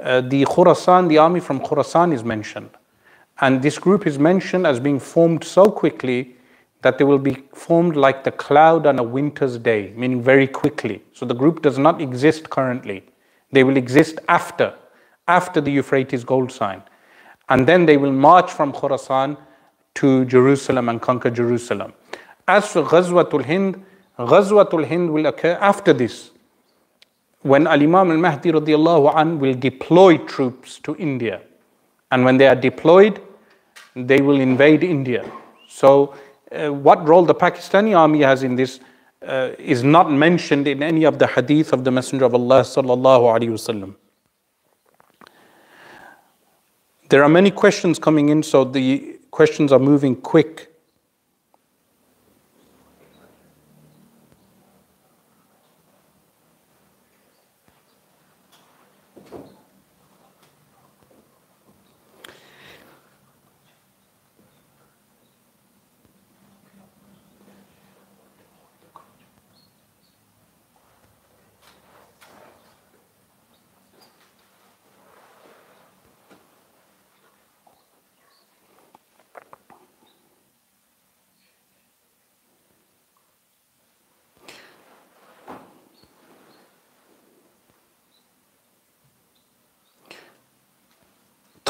uh, the Khurasan, the army from Khurasan is mentioned. And this group is mentioned as being formed so quickly that they will be formed like the cloud on a winter's day, meaning very quickly. So the group does not exist currently. They will exist after, after the Euphrates gold sign. And then they will march from Khorasan to Jerusalem and conquer Jerusalem. As for Ghazwatul Hind, Ghazwatul Hind will occur after this, when Al Imam al Mahdi radiallahu an will deploy troops to India. And when they are deployed, they will invade India. So, uh, what role the Pakistani army has in this uh, is not mentioned in any of the hadith of the Messenger of Allah sallallahu alaihi wasallam. There are many questions coming in, so the questions are moving quick.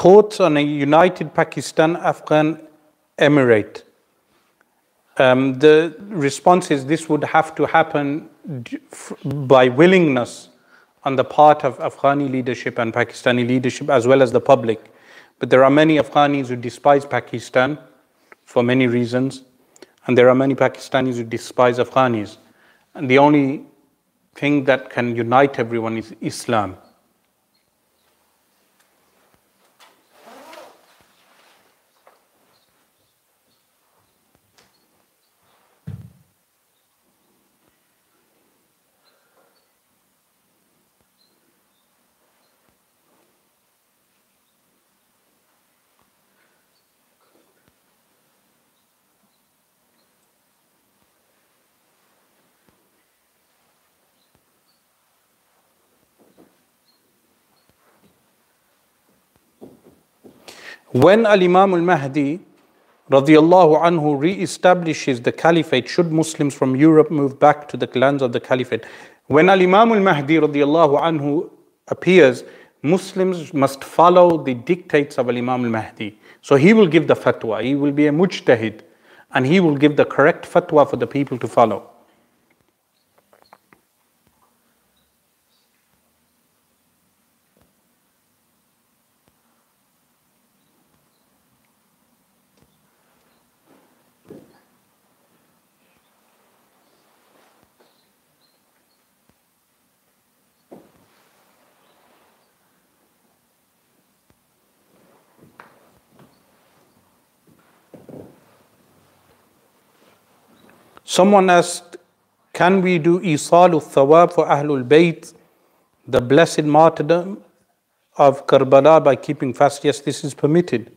Thoughts on a united Pakistan Afghan Emirate. Um, the response is this would have to happen by willingness on the part of Afghani leadership and Pakistani leadership as well as the public. But there are many Afghanis who despise Pakistan for many reasons, and there are many Pakistanis who despise Afghanis. And the only thing that can unite everyone is Islam. When Al Imam al Mahdi radiallahu anhu re-establishes the caliphate, should Muslims from Europe move back to the lands of the caliphate? When Al Imam al Mahdi radiallahu anhu appears, Muslims must follow the dictates of Al Imam al Mahdi. So he will give the fatwa, he will be a mujtahid, and he will give the correct fatwa for the people to follow. Someone asked, can we do Isalu Thawab for Ahlul Bayt, the blessed martyrdom of Karbala by keeping fast? Yes, this is permitted.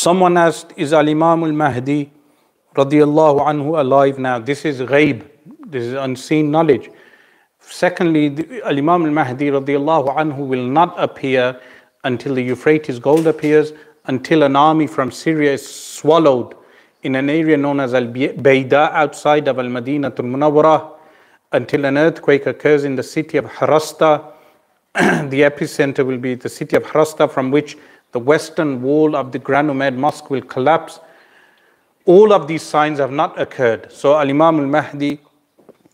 Someone asked, Is Al Imam al Mahdi radiallahu anhu alive now? This is ghaib, this is unseen knowledge. Secondly, Al Imam al Mahdi radiallahu anhu will not appear until the Euphrates gold appears, until an army from Syria is swallowed in an area known as Al Bayda outside of Al Madinatul Munawwarah, until an earthquake occurs in the city of Harasta. *clears throat* the epicenter will be the city of Harasta, from which the western wall of the Grand Umayyad Mosque will collapse. All of these signs have not occurred. So Al Imam al Mahdi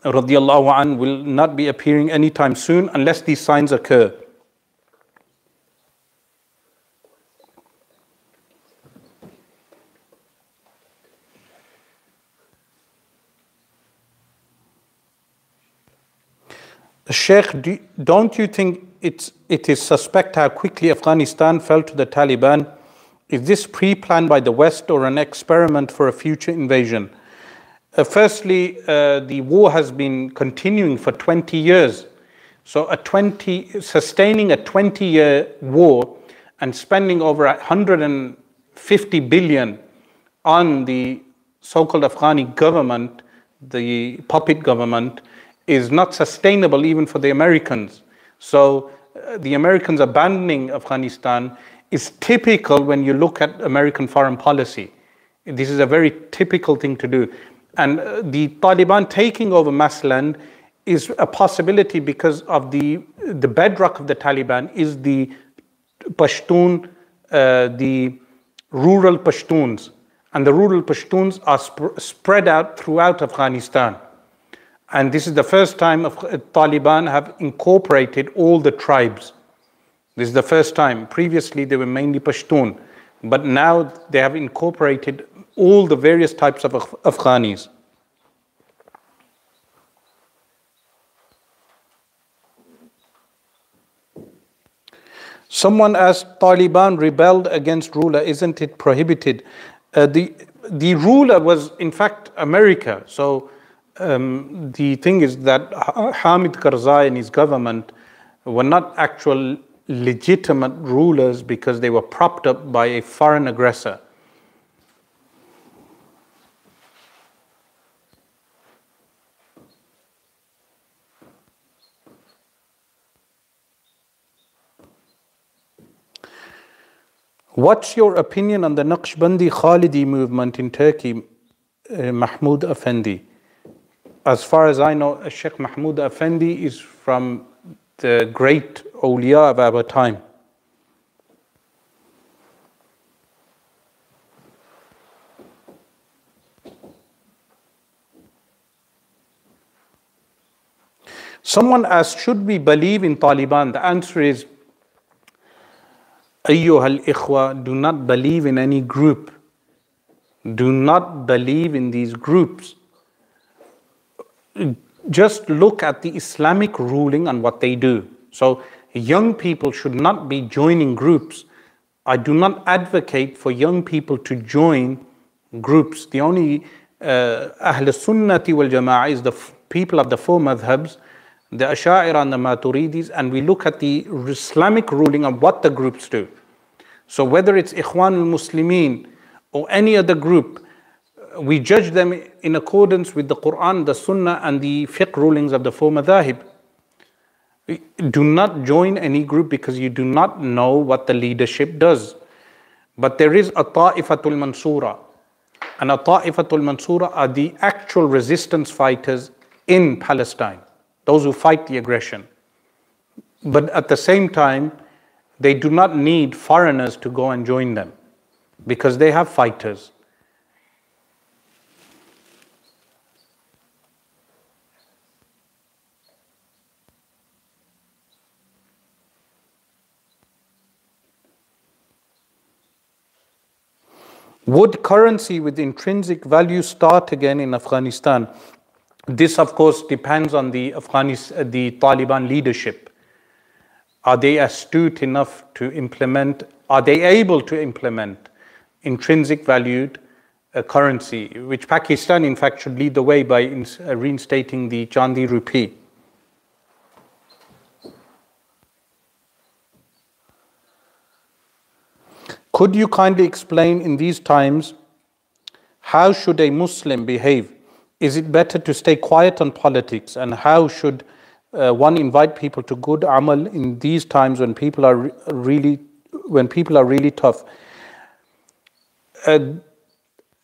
radiallahu an will not be appearing anytime soon unless these signs occur. Sheikh, do, don't you think it's, it is suspect how quickly Afghanistan fell to the Taliban. Is this pre planned by the West or an experiment for a future invasion? Uh, firstly, uh, the war has been continuing for 20 years. So, a 20, sustaining a 20 year war and spending over 150 billion on the so called Afghani government, the puppet government, is not sustainable even for the Americans. So, the Americans abandoning Afghanistan is typical when you look at American foreign policy. This is a very typical thing to do. And uh, the Taliban taking over Masland is a possibility because of the, the bedrock of the Taliban is the Pashtun, uh, the rural Pashtuns. And the rural Pashtuns are sp- spread out throughout Afghanistan. And this is the first time of uh, Taliban have incorporated all the tribes. This is the first time. Previously, they were mainly Pashtun, but now they have incorporated all the various types of Afghanis. Someone asked, Taliban rebelled against ruler, isn't it prohibited? Uh, the, the ruler was, in fact, America. So um, the thing is that Hamid Karzai and his government were not actual legitimate rulers because they were propped up by a foreign aggressor. What's your opinion on the Naqshbandi Khalidi movement in Turkey, uh, Mahmoud Effendi? As far as I know, Sheikh Mahmoud Effendi is from the great awliya of our time. Someone asked, should we believe in Taliban? The answer is أيها الإخوة do not believe in any group do not believe in these groups just look at the Islamic ruling and what they do. So young people should not be joining groups. I do not advocate for young people to join groups. The only uh, Ahl Sunnati wal Jama'ah is the people of the four madhabs the Asha'ira and the Maturidis, and we look at the Islamic ruling of what the groups do. So whether it's Ikhwan al-Muslimin or any other group, we judge them in accordance with the Quran, the Sunnah, and the fiqh rulings of the four madhahib. Do not join any group because you do not know what the leadership does. But there is a ta'ifatul mansura. And a ta'ifatul mansura are the actual resistance fighters in Palestine those who fight the aggression. But at the same time, they do not need foreigners to go and join them because they have fighters. Would currency with intrinsic value start again in Afghanistan? This, of course, depends on the Afghanis, the Taliban leadership. Are they astute enough to implement? Are they able to implement intrinsic valued uh, currency, which Pakistan, in fact, should lead the way by ins- uh, reinstating the Chandi rupee? Could you kindly explain in these times how should a Muslim behave? Is it better to stay quiet on politics? And how should uh, one invite people to good amal in these times when people are re- really when people are really tough? Uh,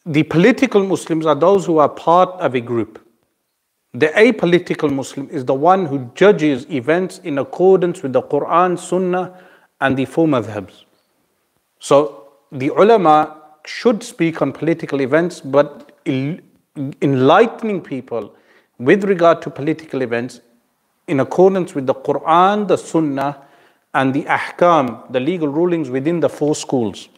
the political muslims are those who are part of a group. The apolitical muslim is the one who judges events in accordance with the quran sunnah and the four madhabs so the ulama should speak on political events but enlightening people with regard to political events in accordance with the Quran, the Sunnah, and the ahkam, the legal rulings within the four schools.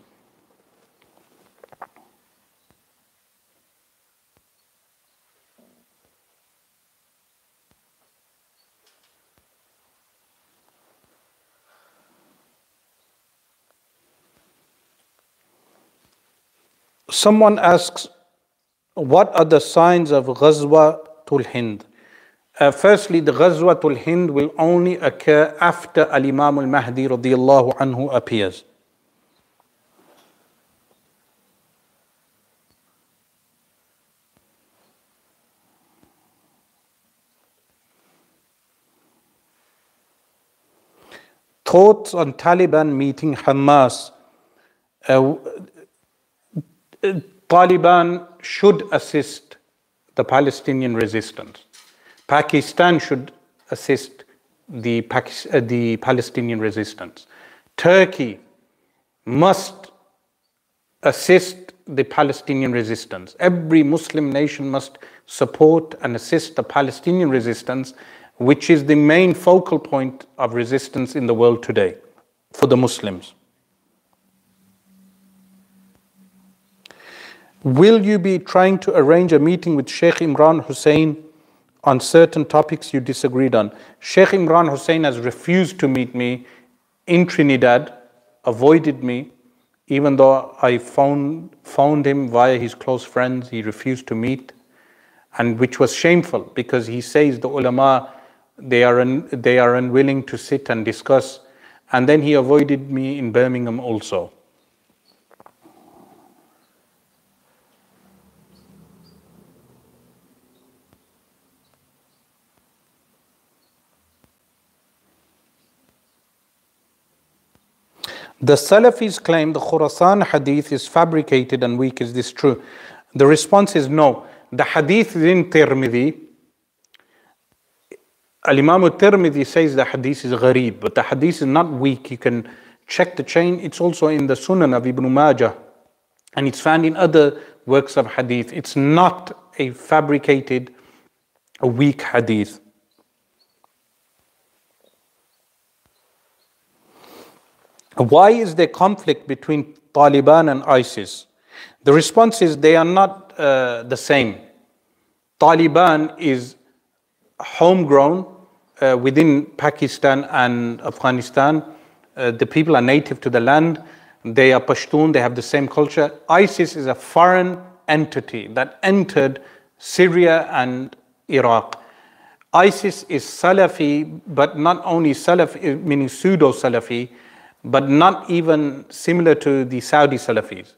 Someone asks, what are the signs of Ghazwatul Hind? Uh, firstly, the Ghazwatul Hind will only occur after Al Imam al Mahdi anhu appears. Thoughts on Taliban meeting Hamas. Uh, Taliban should assist the Palestinian resistance. Pakistan should assist the, Pakis- uh, the Palestinian resistance. Turkey must assist the Palestinian resistance. Every Muslim nation must support and assist the Palestinian resistance, which is the main focal point of resistance in the world today for the Muslims. Will you be trying to arrange a meeting with Sheikh Imran Hosein on certain topics you disagreed on? Sheikh Imran Hosein has refused to meet me in Trinidad, avoided me, even though I found, found him via his close friends, he refused to meet, and which was shameful because he says the ulama they are, un, they are unwilling to sit and discuss. And then he avoided me in Birmingham also. The Salafis claim the Khurasan hadith is fabricated and weak. Is this true? The response is no. The hadith is in Tirmidhi. Al Imam Tirmidhi says the hadith is gharib, but the hadith is not weak. You can check the chain. It's also in the Sunan of Ibn Majah and it's found in other works of hadith. It's not a fabricated, a weak hadith. Why is there conflict between Taliban and ISIS? The response is they are not uh, the same. Taliban is homegrown uh, within Pakistan and Afghanistan. Uh, the people are native to the land. They are Pashtun, they have the same culture. ISIS is a foreign entity that entered Syria and Iraq. ISIS is Salafi, but not only Salafi, meaning pseudo Salafi, but not even similar to the Saudi Salafis.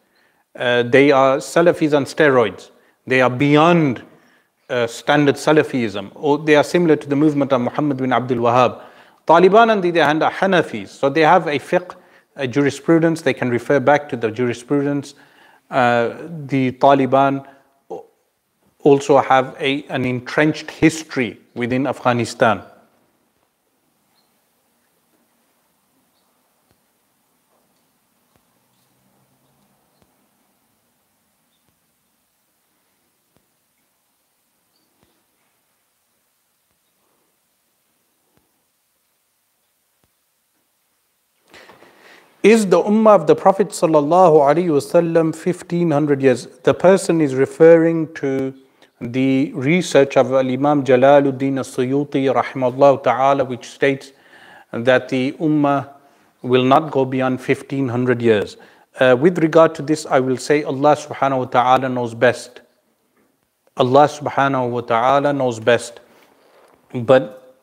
Uh, they are Salafis on steroids. They are beyond uh, standard Salafism, or they are similar to the movement of Muhammad bin Abdul Wahhab. Taliban, on the other hand, are Hanafis, so they have a fiqh, a jurisprudence. They can refer back to the jurisprudence. Uh, the Taliban also have a, an entrenched history within Afghanistan. Is the ummah of the Prophet sallallahu alaihi wasallam 1500 years? The person is referring to the research of Imam Jalaluddin Suyuti rahimahullah ta'ala which states that the ummah will not go beyond 1500 years. Uh, with regard to this, I will say Allah subhanahu wa ta'ala knows best. Allah subhanahu wa ta'ala knows best. But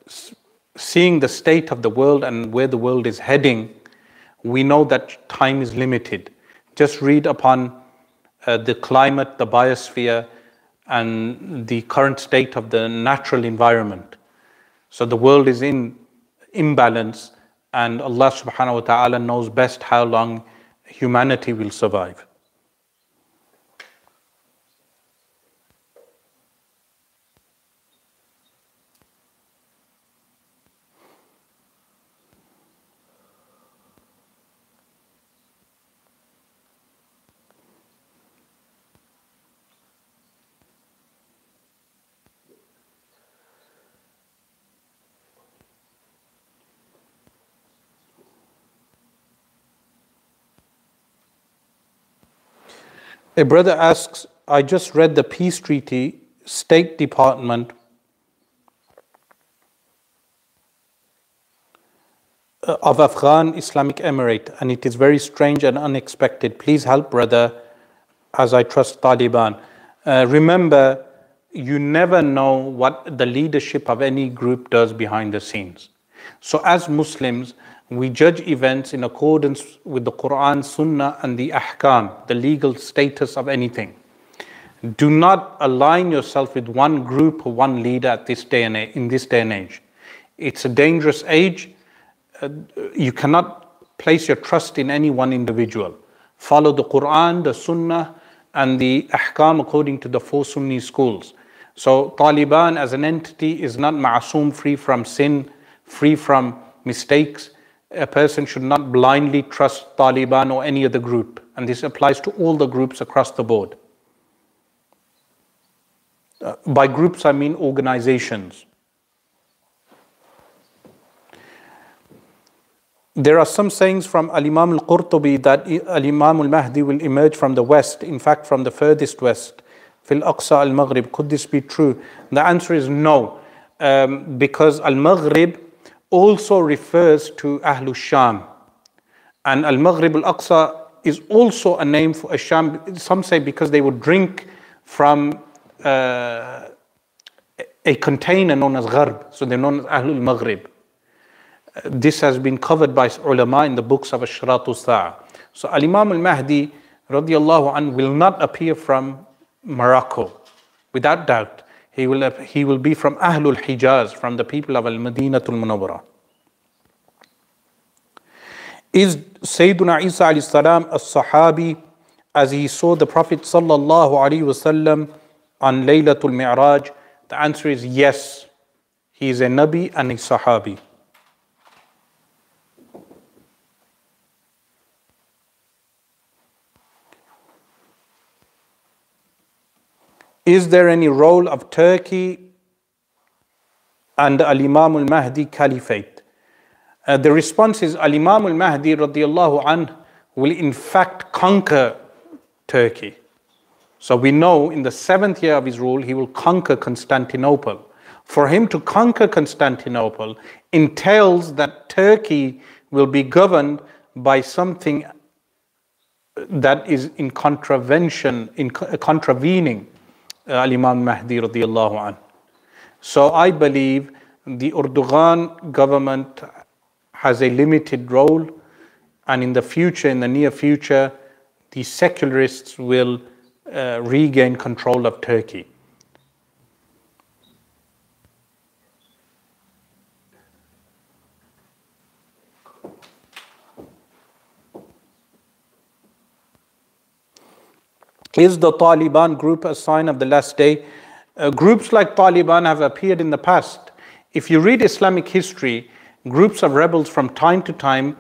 seeing the state of the world and where the world is heading, we know that time is limited. Just read upon uh, the climate, the biosphere, and the current state of the natural environment. So the world is in imbalance, and Allah subhanahu wa ta'ala knows best how long humanity will survive. A brother asks, I just read the peace treaty, State Department uh, of Afghan Islamic Emirate, and it is very strange and unexpected. Please help, brother, as I trust Taliban. Uh, remember, you never know what the leadership of any group does behind the scenes. So, as Muslims, we judge events in accordance with the Quran, Sunnah, and the Ahkam, the legal status of anything. Do not align yourself with one group or one leader at this day and in this day and age. It's a dangerous age. Uh, you cannot place your trust in any one individual. Follow the Quran, the Sunnah, and the Ahkam according to the four Sunni schools. So Taliban as an entity is not ma'asum, free from sin, free from mistakes. A person should not blindly trust Taliban or any other group. And this applies to all the groups across the board. Uh, by groups, I mean organizations. There are some sayings from Al Imam al Qurtubi that Al Imam al Mahdi will emerge from the west, in fact, from the furthest west, fil Aqsa al Maghrib. Could this be true? The answer is no, um, because Al Maghrib also refers to Ahlul Sham. And Al Maghrib al Aqsa is also a name for Asham. Some say because they would drink from uh, a container known as Gharb, so they're known as Ahlul Maghrib. This has been covered by ulama in the books of Ashratu Sa'ah. So Al Imam al Mahdi an will not appear from Morocco, without doubt. He will, he will be from Ahlul Hijaz, from the people of Al Madinatul Munawwara. Is Sayyiduna Isa alayhi salam a Sahabi as he saw the Prophet sallallahu alaihi wasallam on Laylatul Mi'raj? The answer is yes. He is a Nabi and a Sahabi. Is there any role of Turkey and Al Imam al Mahdi Caliphate? Uh, the response is Al Imam al Mahdi radiallahu anh will in fact conquer Turkey. So we know in the seventh year of his rule, he will conquer Constantinople. For him to conquer Constantinople entails that Turkey will be governed by something that is in contravention, in contravening Al Imam Mahdi radiallahu an. So I believe the Erdogan government has a limited role, and in the future, in the near future, the secularists will uh, regain control of Turkey. Is the Taliban group a sign of the last day? Uh, groups like Taliban have appeared in the past. If you read Islamic history, groups of rebels from time to time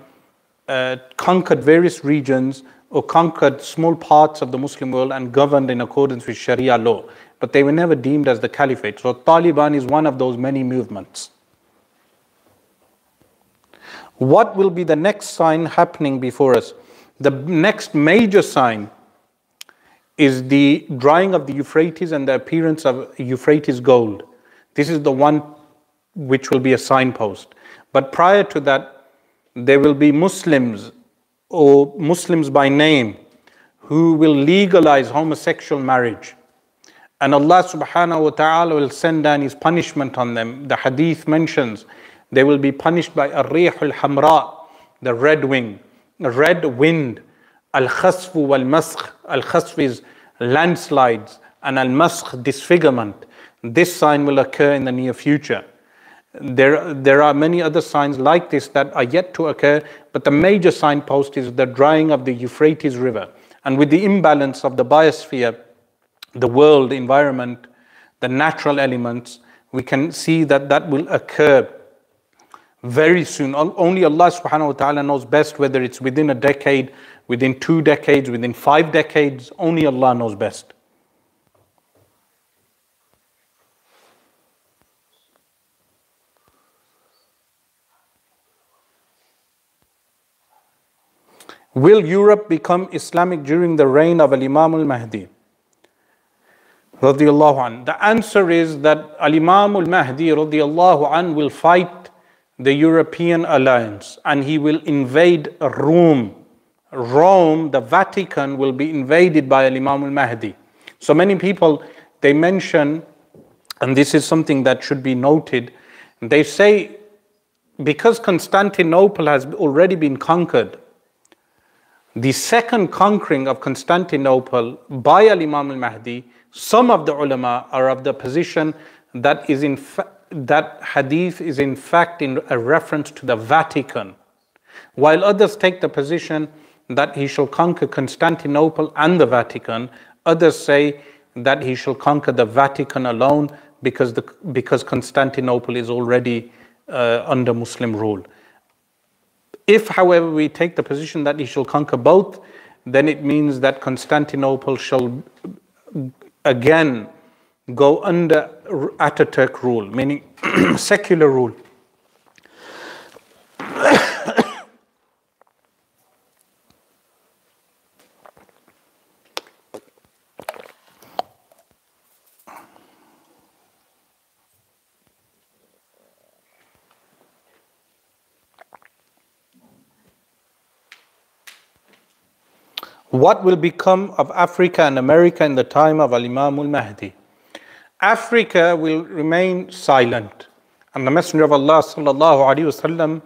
uh, conquered various regions or conquered small parts of the Muslim world and governed in accordance with Sharia law. But they were never deemed as the caliphate. So Taliban is one of those many movements. What will be the next sign happening before us? The next major sign is the drying of the Euphrates and the appearance of Euphrates gold. This is the one which will be a signpost. But prior to that, there will be Muslims or Muslims by name who will legalize homosexual marriage. And Allah subhanahu wa ta'ala will send down His punishment on them. The hadith mentions they will be punished by a rihul hamra, the red wing, the red wind Al-khasf wal-maskh. Al-khasf is landslides and al-maskh disfigurement. This sign will occur in the near future. There, there are many other signs like this that are yet to occur, but the major signpost is the drying of the Euphrates River. And with the imbalance of the biosphere, the world environment, the natural elements, we can see that that will occur very soon. Only Allah subhanahu wa ta'ala knows best whether it's within a decade within two decades, within five decades, only Allah knows best. Will Europe become Islamic during the reign of Al Imam al Mahdi? The answer is that Al Imam al Mahdi will fight the European alliance and he will invade Rome Rome, the Vatican, will be invaded by Imam al Mahdi. So many people, they mention, and this is something that should be noted, they say because Constantinople has already been conquered, the second conquering of Constantinople by Al Imam al Mahdi, some of the ulama are of the position that is in that hadith is in fact in a reference to the Vatican, while others take the position that he shall conquer Constantinople and the Vatican. Others say that he shall conquer the Vatican alone because, the, because Constantinople is already uh, under Muslim rule. If, however, we take the position that he shall conquer both, then it means that Constantinople shall again go under Ataturk rule, meaning *clears throat* secular rule. What will become of Africa and America in the time of Al Imam al Mahdi? Africa will remain silent. And the Messenger of Allah sallallahu alaihi wasallam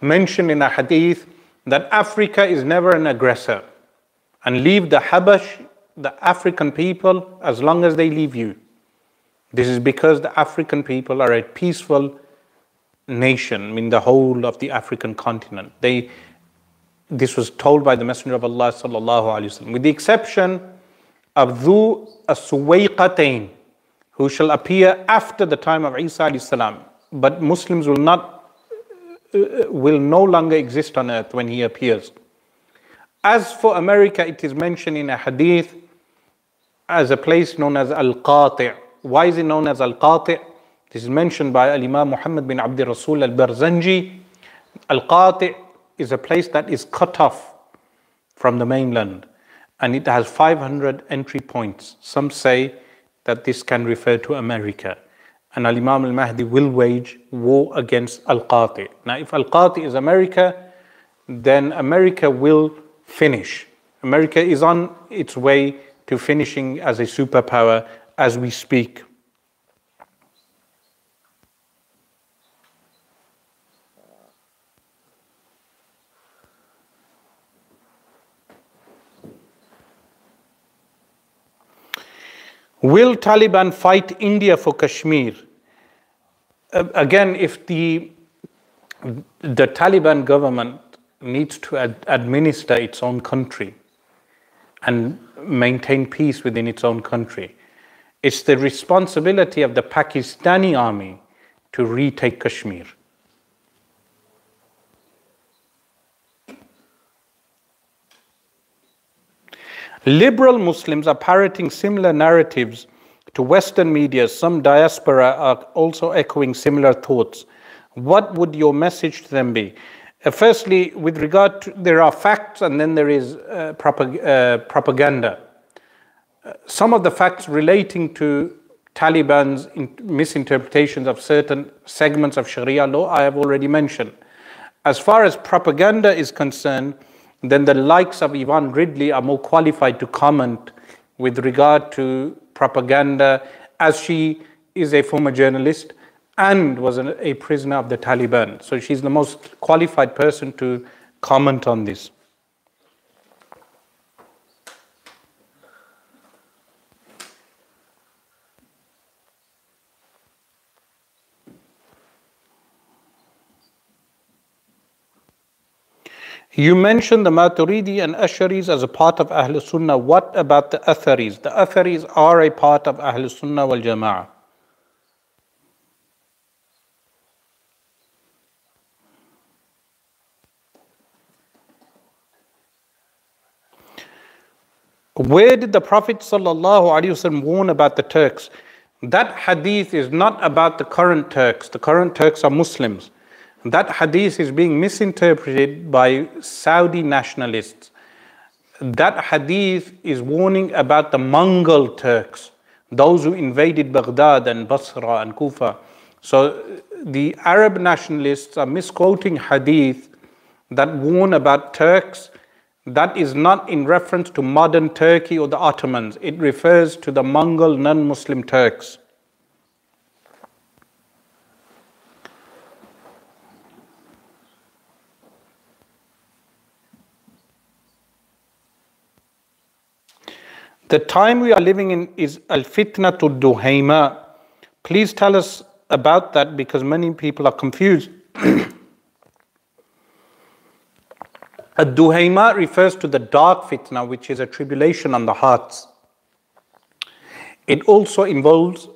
mentioned in a hadith that Africa is never an aggressor and leave the Habash, the African people, as long as they leave you. This is because the African people are a peaceful nation, I mean the whole of the African continent. They this was told by the Messenger of Allah sallallahu alaihi wasallam, with the exception of Dhu as-Suwayqatain, who shall appear after the time of Isa salam. But Muslims will not, uh, will no longer exist on earth when he appears. As for America, it is mentioned in a hadith as a place known as Al-Qati'. Why is it known as Al-Qati'? This is mentioned by Al-Imam Muhammad bin Abdul Rasul al-Barzanji. Al-Qati' is a place that is cut off from the mainland and it has 500 entry points. Some say that this can refer to America. And Al Imam al Mahdi will wage war against Al Qati. Now, if Al Qati is America, then America will finish. America is on its way to finishing as a superpower as we speak. Will Taliban fight India for Kashmir? Uh, again, if the, the Taliban government needs to ad- administer its own country and maintain peace within its own country, it's the responsibility of the Pakistani army to retake Kashmir. Liberal Muslims are parroting similar narratives to Western media. Some diaspora are also echoing similar thoughts. What would your message to them be? Uh, firstly, with regard to, there are facts and then there is uh, propag uh, propaganda. Uh, some of the facts relating to Taliban's misinterpretations of certain segments of Sharia law I have already mentioned. As far as propaganda is concerned, then the likes of Yvonne Ridley are more qualified to comment with regard to propaganda as she is a former journalist and was a prisoner of the Taliban. So she's the most qualified person to comment on this. You mentioned the Maturidi and Asharis as a part of Ahl Sunnah. What about the Atharis? The Atharis are a part of Ahl Sunnah wal Jama'ah. Where did the Prophet ﷺ warn about the Turks? That hadith is not about the current Turks. The current Turks are Muslims. That hadith is being misinterpreted by Saudi nationalists. That hadith is warning about the Mongol Turks, those who invaded Baghdad and Basra and Kufa. So the Arab nationalists are misquoting hadith that warn about Turks that is not in reference to modern Turkey or the Ottomans. It refers to the Mongol non Muslim Turks. The time we are living in is al fitna to duhaima. Please tell us about that because many people are confused. *clears throat* A duhaima refers to the dark fitna, which is a tribulation on the hearts. It also involves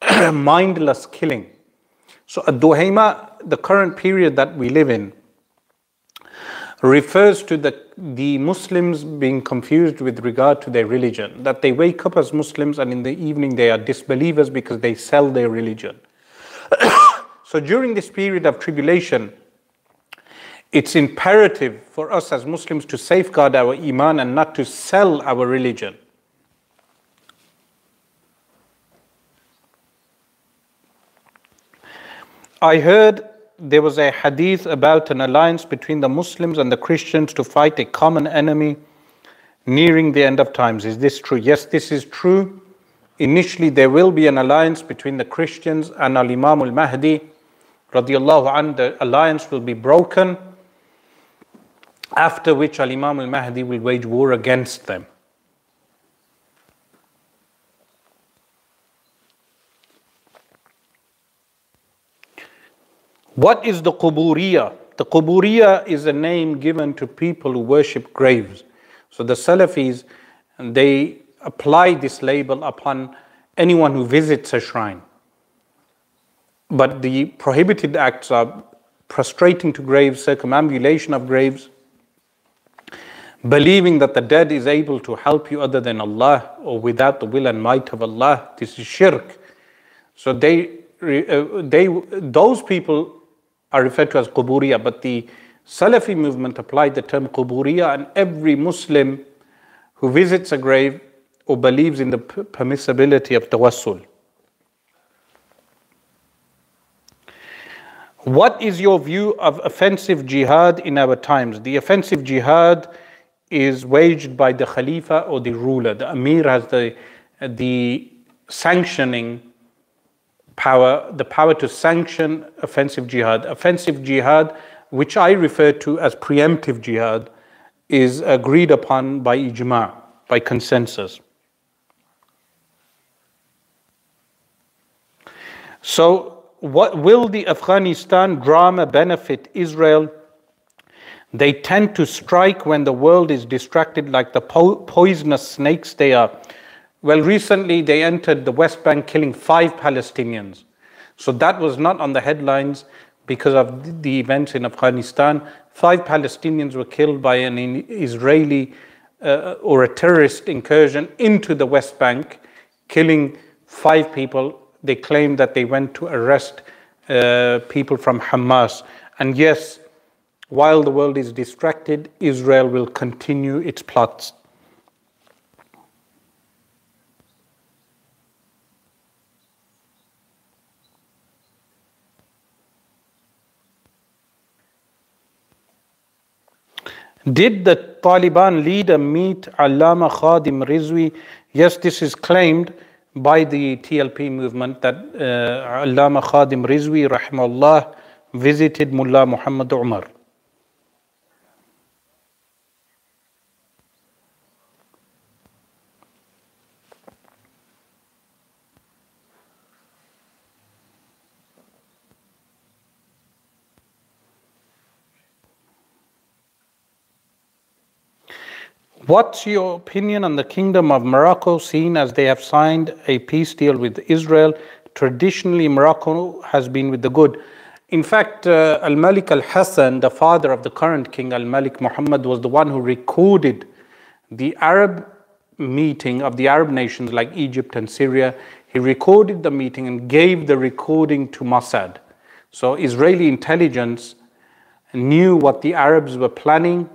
*clears throat* mindless killing. So, a duhaima, the current period that we live in, refers to the, the Muslims being confused with regard to their religion. That they wake up as Muslims and in the evening they are disbelievers because they sell their religion. *coughs* so, during this period of tribulation, it's imperative for us as Muslims to safeguard our iman and not to sell our religion. I heard there was a hadith about an alliance between the Muslims and the Christians to fight a common enemy nearing the end of times. Is this true? Yes, this is true. Initially, there will be an alliance between the Christians and Al Imam al Mahdi. An, the alliance will be broken after which Al Imam al Mahdi will wage war against them. What is the Quburiya? The Quburiya is a name given to people who worship graves. So the Salafis, they apply this label upon anyone who visits a shrine. But the prohibited acts are prostrating to graves, circumambulation of graves, believing that the dead is able to help you other than Allah or without the will and might of Allah. This is shirk. So they, uh, they, those people are referred to as Quburiya, but the Salafi movement applied the term Quburiya, and every Muslim who visits a grave or believes in the permissibility of tawassul. What is your view of offensive jihad in our times? The offensive jihad is waged by the Khalifa or the ruler. The Amir has the, the sanctioning power, the power to sanction offensive jihad. Offensive jihad, which I refer to as preemptive jihad, is agreed upon by ijma, by consensus. So, what will the Afghanistan drama benefit Israel? They tend to strike when the world is distracted, like the po- poisonous snakes they are. Well, recently they entered the West Bank, killing five Palestinians. So that was not on the headlines because of the events in Afghanistan. Five Palestinians were killed by an Israeli uh, or a terrorist incursion into the West Bank, killing five people. They claimed that they went to arrest uh, people from Hamas. And yes, while the world is distracted, Israel will continue its plots. Did the Taliban leader meet Allama Khadim Rizvi? Yes, this is claimed by the TLP movement that uh, Allama Khadim Rizvi, rahimahullah, visited Mullah Muhammad Umar. What's your opinion on the Kingdom of Morocco, seen as they have signed a peace deal with Israel? Traditionally, Morocco has been with the good. In fact, uh, Al Malik Al Hassan, the father of the current king, Al Malik Muhammad, was the one who recorded the Arab meeting of the Arab nations like Egypt and Syria. He recorded the meeting and gave the recording to Mossad. So, Israeli intelligence knew what the Arabs were planning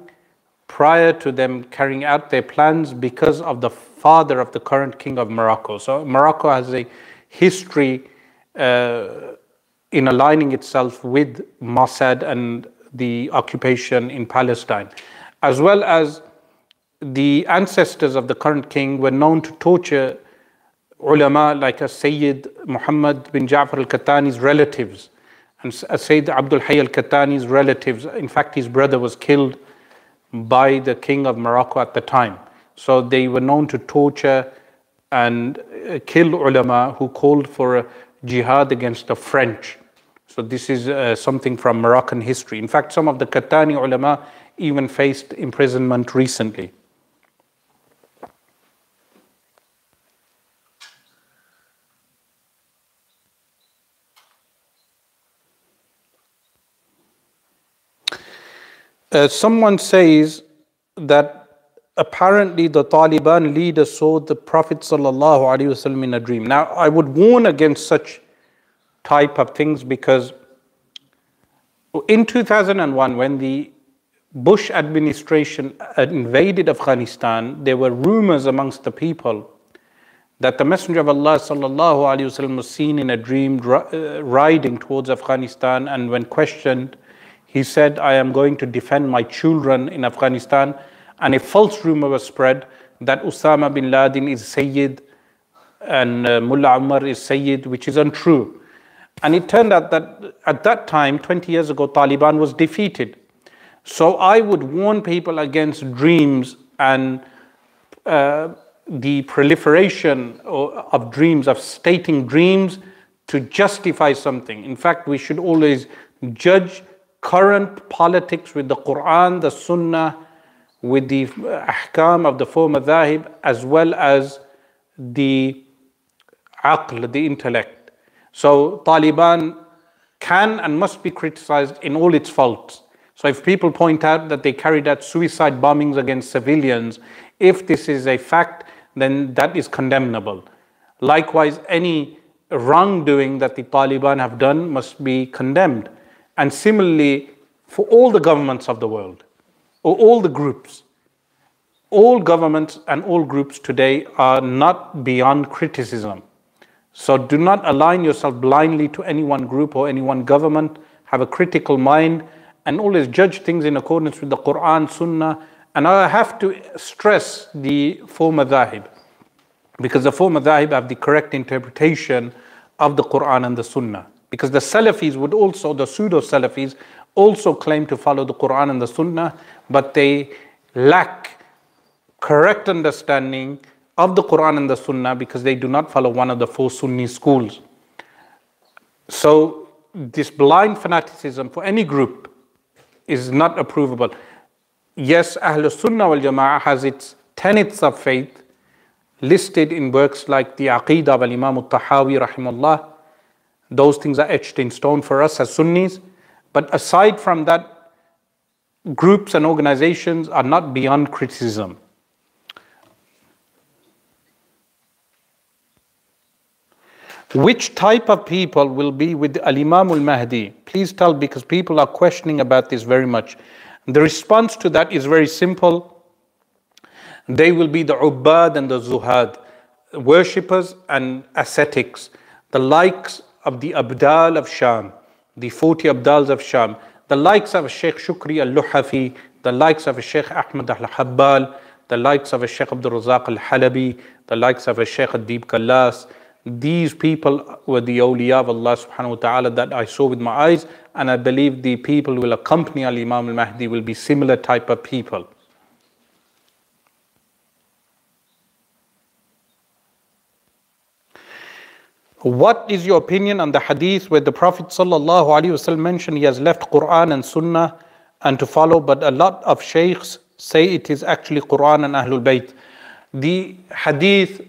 prior to them carrying out their plans because of the father of the current king of Morocco. So Morocco has a history uh, in aligning itself with Mossad and the occupation in Palestine. as well as the ancestors of the current king were known to torture ulama like a Sayyid Muhammad bin Ja'far al-Kattani's relatives and Sayyid Abdul Hayy al-Kattani's relatives. In fact, his brother was killed by the king of Morocco at the time. So they were known to torture and uh, kill ulama who called for a jihad against the French. So this is uh, something from Moroccan history. In fact, some of the Kattani ulama even faced imprisonment recently. Uh, someone says that apparently the Taliban leader saw the Prophet ﷺ in a dream. Now, I would warn against such type of things because in 2001, when the Bush administration invaded Afghanistan, there were rumors amongst the people that the Messenger of Allah ﷺ was seen in a dream uh, riding towards Afghanistan, and when questioned, he said, I am going to defend my children in Afghanistan and a false rumor was spread that Osama bin Laden is Sayyid and uh, Mullah Umar is Sayyid, which is untrue. And it turned out that at that time, 20 years ago, Taliban was defeated. So I would warn people against dreams and uh, the proliferation of dreams, of stating dreams to justify something. In fact, we should always judge current politics with the Quran, the Sunnah, with the ahkam of the four madhahib as well as the aql, the intellect. So Taliban can and must be criticized in all its faults. So if people point out that they carried out suicide bombings against civilians, if this is a fact, then that is condemnable. Likewise, any wrongdoing that the Taliban have done must be condemned. And similarly, for all the governments of the world, or all the groups. All governments and all groups today are not beyond criticism. So do not align yourself blindly to any one group or any one government. Have a critical mind and always judge things in accordance with the Quran, Sunnah. And I have to stress the four madhahib because the four madhahib have the correct interpretation of the Quran and the Sunnah. Because the Salafis would also, the pseudo Salafis, also claim to follow the Quran and the Sunnah, but they lack correct understanding of the Quran and the Sunnah because they do not follow one of the four Sunni schools. So, this blind fanaticism for any group is not approvable. Yes, Ahlul Sunnah wal Jama'ah has its tenets of faith listed in works like the Aqidah of Imam al-Tahawi rahimahullah. Those things are etched in stone for us as Sunnis. But aside from that, groups and organizations are not beyond criticism. Which type of people will be with Al Imam al Mahdi? Please tell because people are questioning about this very much. The response to that is very simple. They will be the Ubbad and the Zuhad, worshippers and ascetics, the likes of the Abdal of Sham the 40 Abdals of Sham, the likes of Sheikh Shukri al-Luhafi, the likes of Sheikh Ahmad al-Habbal, the likes of Sheikh Abdul Razak al-Halabi, the likes of Sheikh Adib Kallas. These people were the awliya of Allah subhanahu wa ta'ala that I saw with my eyes and I believe the people who will accompany al-Imam al-Mahdi will be similar type of people. What is your opinion on the hadith where the Prophet ﷺ mentioned he has left Quran and Sunnah and to follow, but a lot of sheikhs say it is actually Quran and Ahlul Bayt. The hadith,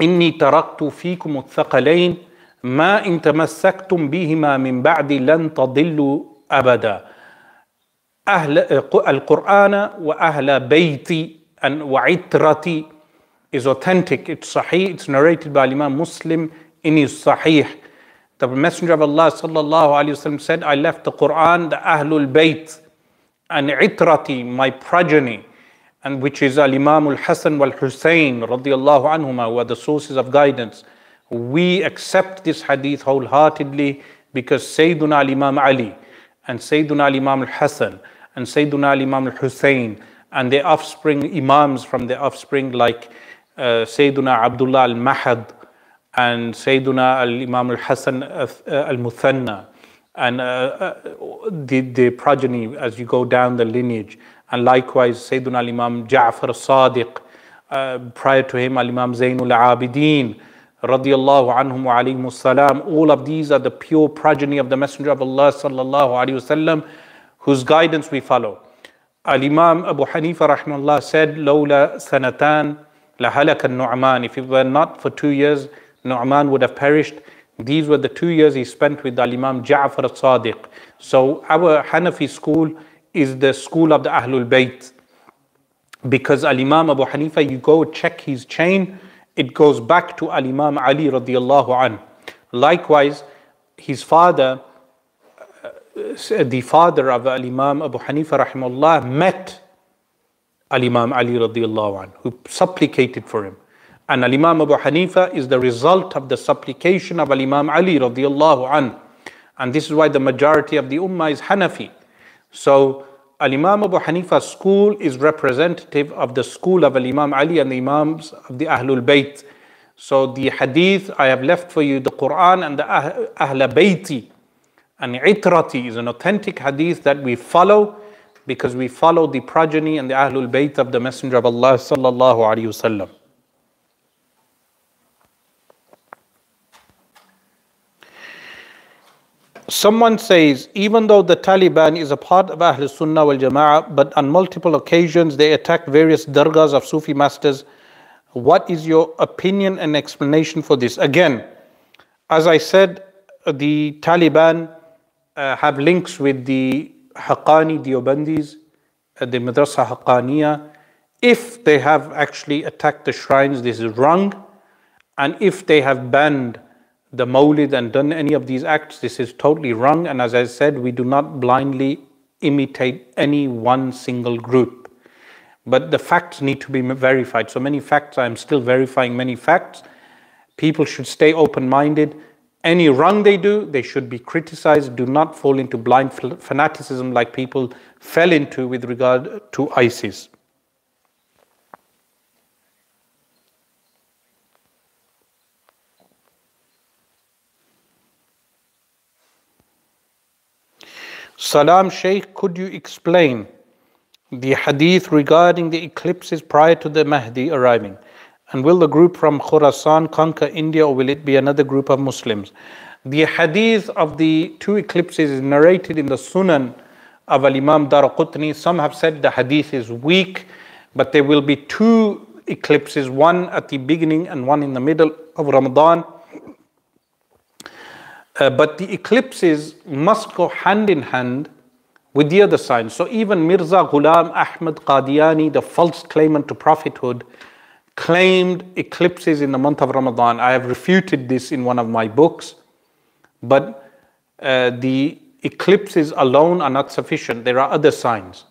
إني تركت فيكم الثقلين ما إن تمسكتم بهما من بعد لن تضلوا أبدا أهل القرآن وأهل بيتي وعترتي is authentic, it's sahih, it's narrated by Imam Muslim in his Sahih. The Messenger of Allah sallallahu alaihi wasallam said, I left the Quran, the Ahlul Bayt, and Itrati, my progeny, and which is Al Imam Al Hasan wal Hussein radiallahu anhuma, who are the sources of guidance. We accept this hadith wholeheartedly because Sayyiduna Al Imam Ali and Sayyiduna Al Imam Al Hasan and Sayyiduna Al Imam al-Hussein and their offspring, imams from their offspring like uh, Sayyiduna Abdullah al-Mahad and Sayyiduna al-Imam al-Hasan uh, al-Muthanna and uh, uh, the, the progeny as you go down the lineage. And likewise Sayyiduna al-Imam Ja'far al-Sadiq, uh, prior to him al-Imam Zainul Abidin, radiallahu anhum wa salam. All of these are the pure progeny of the Messenger of Allah sallallahu alayhi wasallam, whose guidance we follow. Al-Imam Abu Hanifa rahimahullah said, Lawla sanatan lahalak al-Nu'man. If it were not for two years, Nu'man would have perished. These were the two years he spent with Al-Imam Ja'far al-Sadiq. So our Hanafi school is the school of the Ahlul Bayt. Because Al-Imam Abu Hanifa, you go check his chain, it goes back to Al Imam Ali radiallahu an. Likewise, his father, uh, the father of Al Imam Abu Hanifa rahimahullah, met Al Imam Ali radiallahu an, who supplicated for him. And Al Imam Abu Hanifa is the result of the supplication of Al Imam Ali radiallahu an. And this is why the majority of the Ummah is Hanafi. So Al Imam Abu Hanifa's school is representative of the school of Al Imam Ali and the Imams of the Ahlul Bayt. So the hadith I have left for you, the Quran and the Ahl Bayti and Itrati is an authentic hadith that we follow because we follow the progeny and the Ahlul Bayt of the Messenger of Allah sallallahu alaihi wasallam. Someone says, even though the Taliban is a part of Ahl Sunnah wal Jama'ah, but on multiple occasions they attack various dargahs of Sufi masters. What is your opinion and explanation for this? Again, as I said, the Taliban uh, have links with the Haqqani Deobandis, uh, the Madrasa Haqqaniya. If they have actually attacked the shrines, this is wrong. And if they have banned the Mawlid and done any of these acts, this is totally wrong. And as I said, we do not blindly imitate any one single group. But the facts need to be verified. So many facts, I'm still verifying many facts. People should stay open minded. Any wrong they do, they should be criticized. Do not fall into blind fanaticism like people fell into with regard to ISIS. Salam Sheikh, could you explain the hadith regarding the eclipses prior to the Mahdi arriving? And will the group from Khurasan conquer India or will it be another group of Muslims? The hadith of the two eclipses is narrated in the Sunan of Al Imam Daraqutni. Some have said the hadith is weak, but there will be two eclipses, one at the beginning and one in the middle of Ramadan. Uh, but the eclipses must go hand in hand with the other signs. So even Mirza Ghulam Ahmad Qadiani, the false claimant to prophethood, claimed eclipses in the month of Ramadan. I have refuted this in one of my books, but uh, the eclipses alone are not sufficient. There are other signs.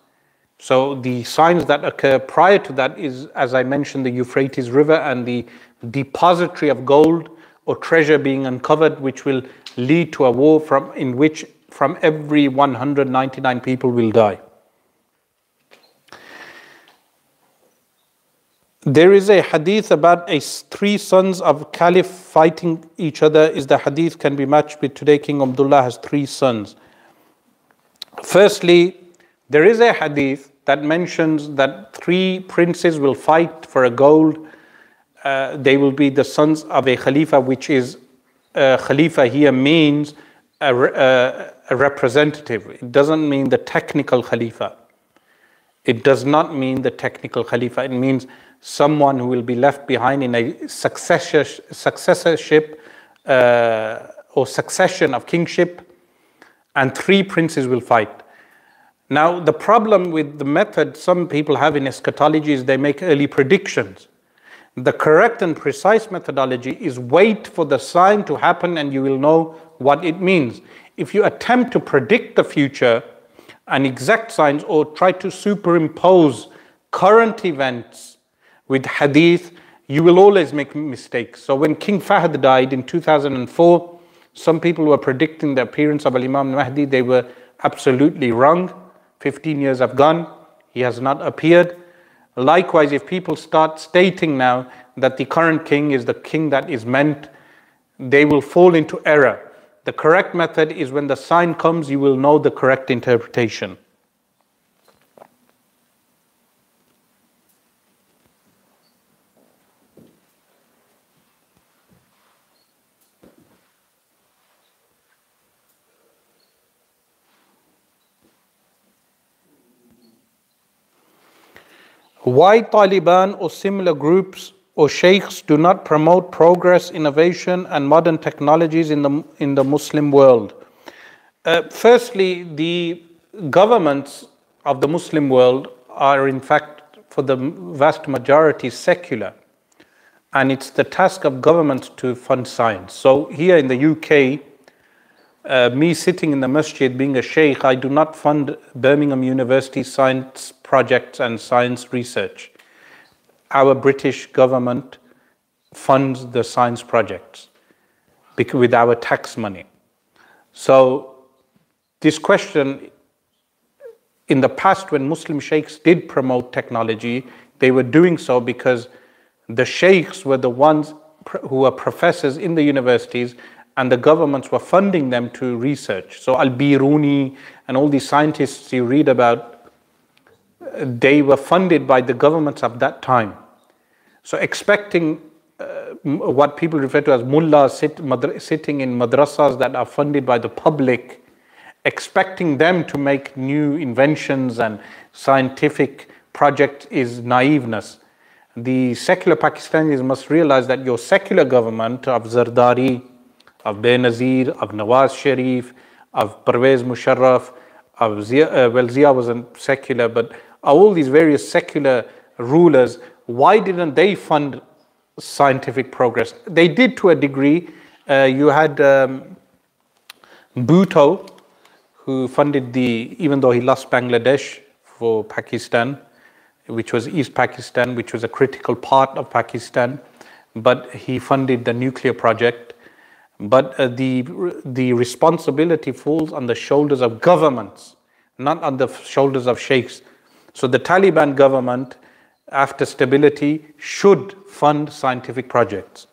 So the signs that occur prior to that is, as I mentioned, the Euphrates River and the depository of gold or treasure being uncovered, which will lead to a war from, in which from every 199 people will die. There is a hadith about a three sons of caliph fighting each other. Is the hadith can be matched with today King Abdullah has three sons. Firstly, there is a hadith that mentions that three princes will fight for a gold. Uh, they will be the sons of a khalifa, which is uh, Khalifa here means a, a, a, representative. It doesn't mean the technical Khalifa. It does not mean the technical Khalifa. It means someone who will be left behind in a successor, successorship uh, or succession of kingship, and three princes will fight. Now, the problem with the method some people have in eschatology is they make early predictions. The correct and precise methodology is wait for the sign to happen and you will know what it means. If you attempt to predict the future and exact signs or try to superimpose current events with hadith, you will always make mistakes. So when King Fahd died in 2004, some people were predicting the appearance of Al Imam Mahdi, they were absolutely wrong. 15 years have gone, he has not appeared. Likewise, if people start stating now that the current king is the king that is meant, they will fall into error. The correct method is when the sign comes, you will know the correct interpretation. Why Taliban or similar groups or sheikhs do not promote progress, innovation, and modern technologies in the, in the Muslim world? Uh, firstly, the governments of the Muslim world are, in fact, for the vast majority, secular. And it's the task of governments to fund science. So, here in the UK, uh, me sitting in the masjid being a sheikh, I do not fund Birmingham University science projects and science research. Our British government funds the science projects with our tax money. So, this question in the past, when Muslim sheikhs did promote technology, they were doing so because the sheikhs were the ones who were professors in the universities and the governments were funding them to research. So Al Biruni and all these scientists you read about, they were funded by the governments of that time. So expecting uh, what people refer to as mullahs sit, sitting in madrasas that are funded by the public, expecting them to make new inventions and scientific projects is naiveness. The secular Pakistanis must realize that your secular government of Zardari, of Benazir, of Nawaz Sharif, of Pervez Musharraf, of Zia, uh, well, Zia wasn't secular, but all these various secular rulers, why didn't they fund scientific progress? They did to a degree. Uh, you had um, Bhutto, who funded the, even though he lost Bangladesh for Pakistan, which was East Pakistan, which was a critical part of Pakistan, but he funded the nuclear project. But uh, the, the responsibility falls on the shoulders of governments, not on the shoulders of sheikhs. So the Taliban government, after stability, should fund scientific projects.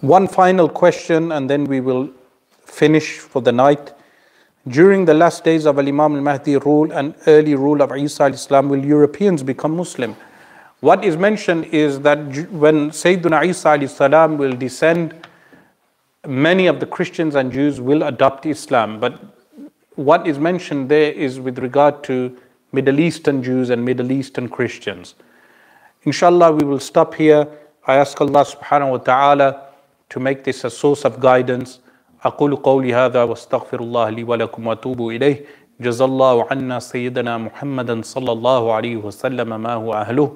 One final question, and then we will finish for the night. During the last days of Al Imam al Mahdi rule and early rule of Isa al Islam, will Europeans become Muslim? What is mentioned is that when Sayyidina Isa al Salam will descend, many of the Christians and Jews will adopt Islam. But what is mentioned there is with regard to Middle Eastern Jews and Middle Eastern Christians. Inshallah, we will stop here. I ask Allah subhanahu wa ta'ala to make this a source of guidance. أقول قولي هذا واستغفر الله لي ولكم وأتوب إليه جزا الله عنا سيدنا محمدا صلى الله عليه وسلم ما هو أهله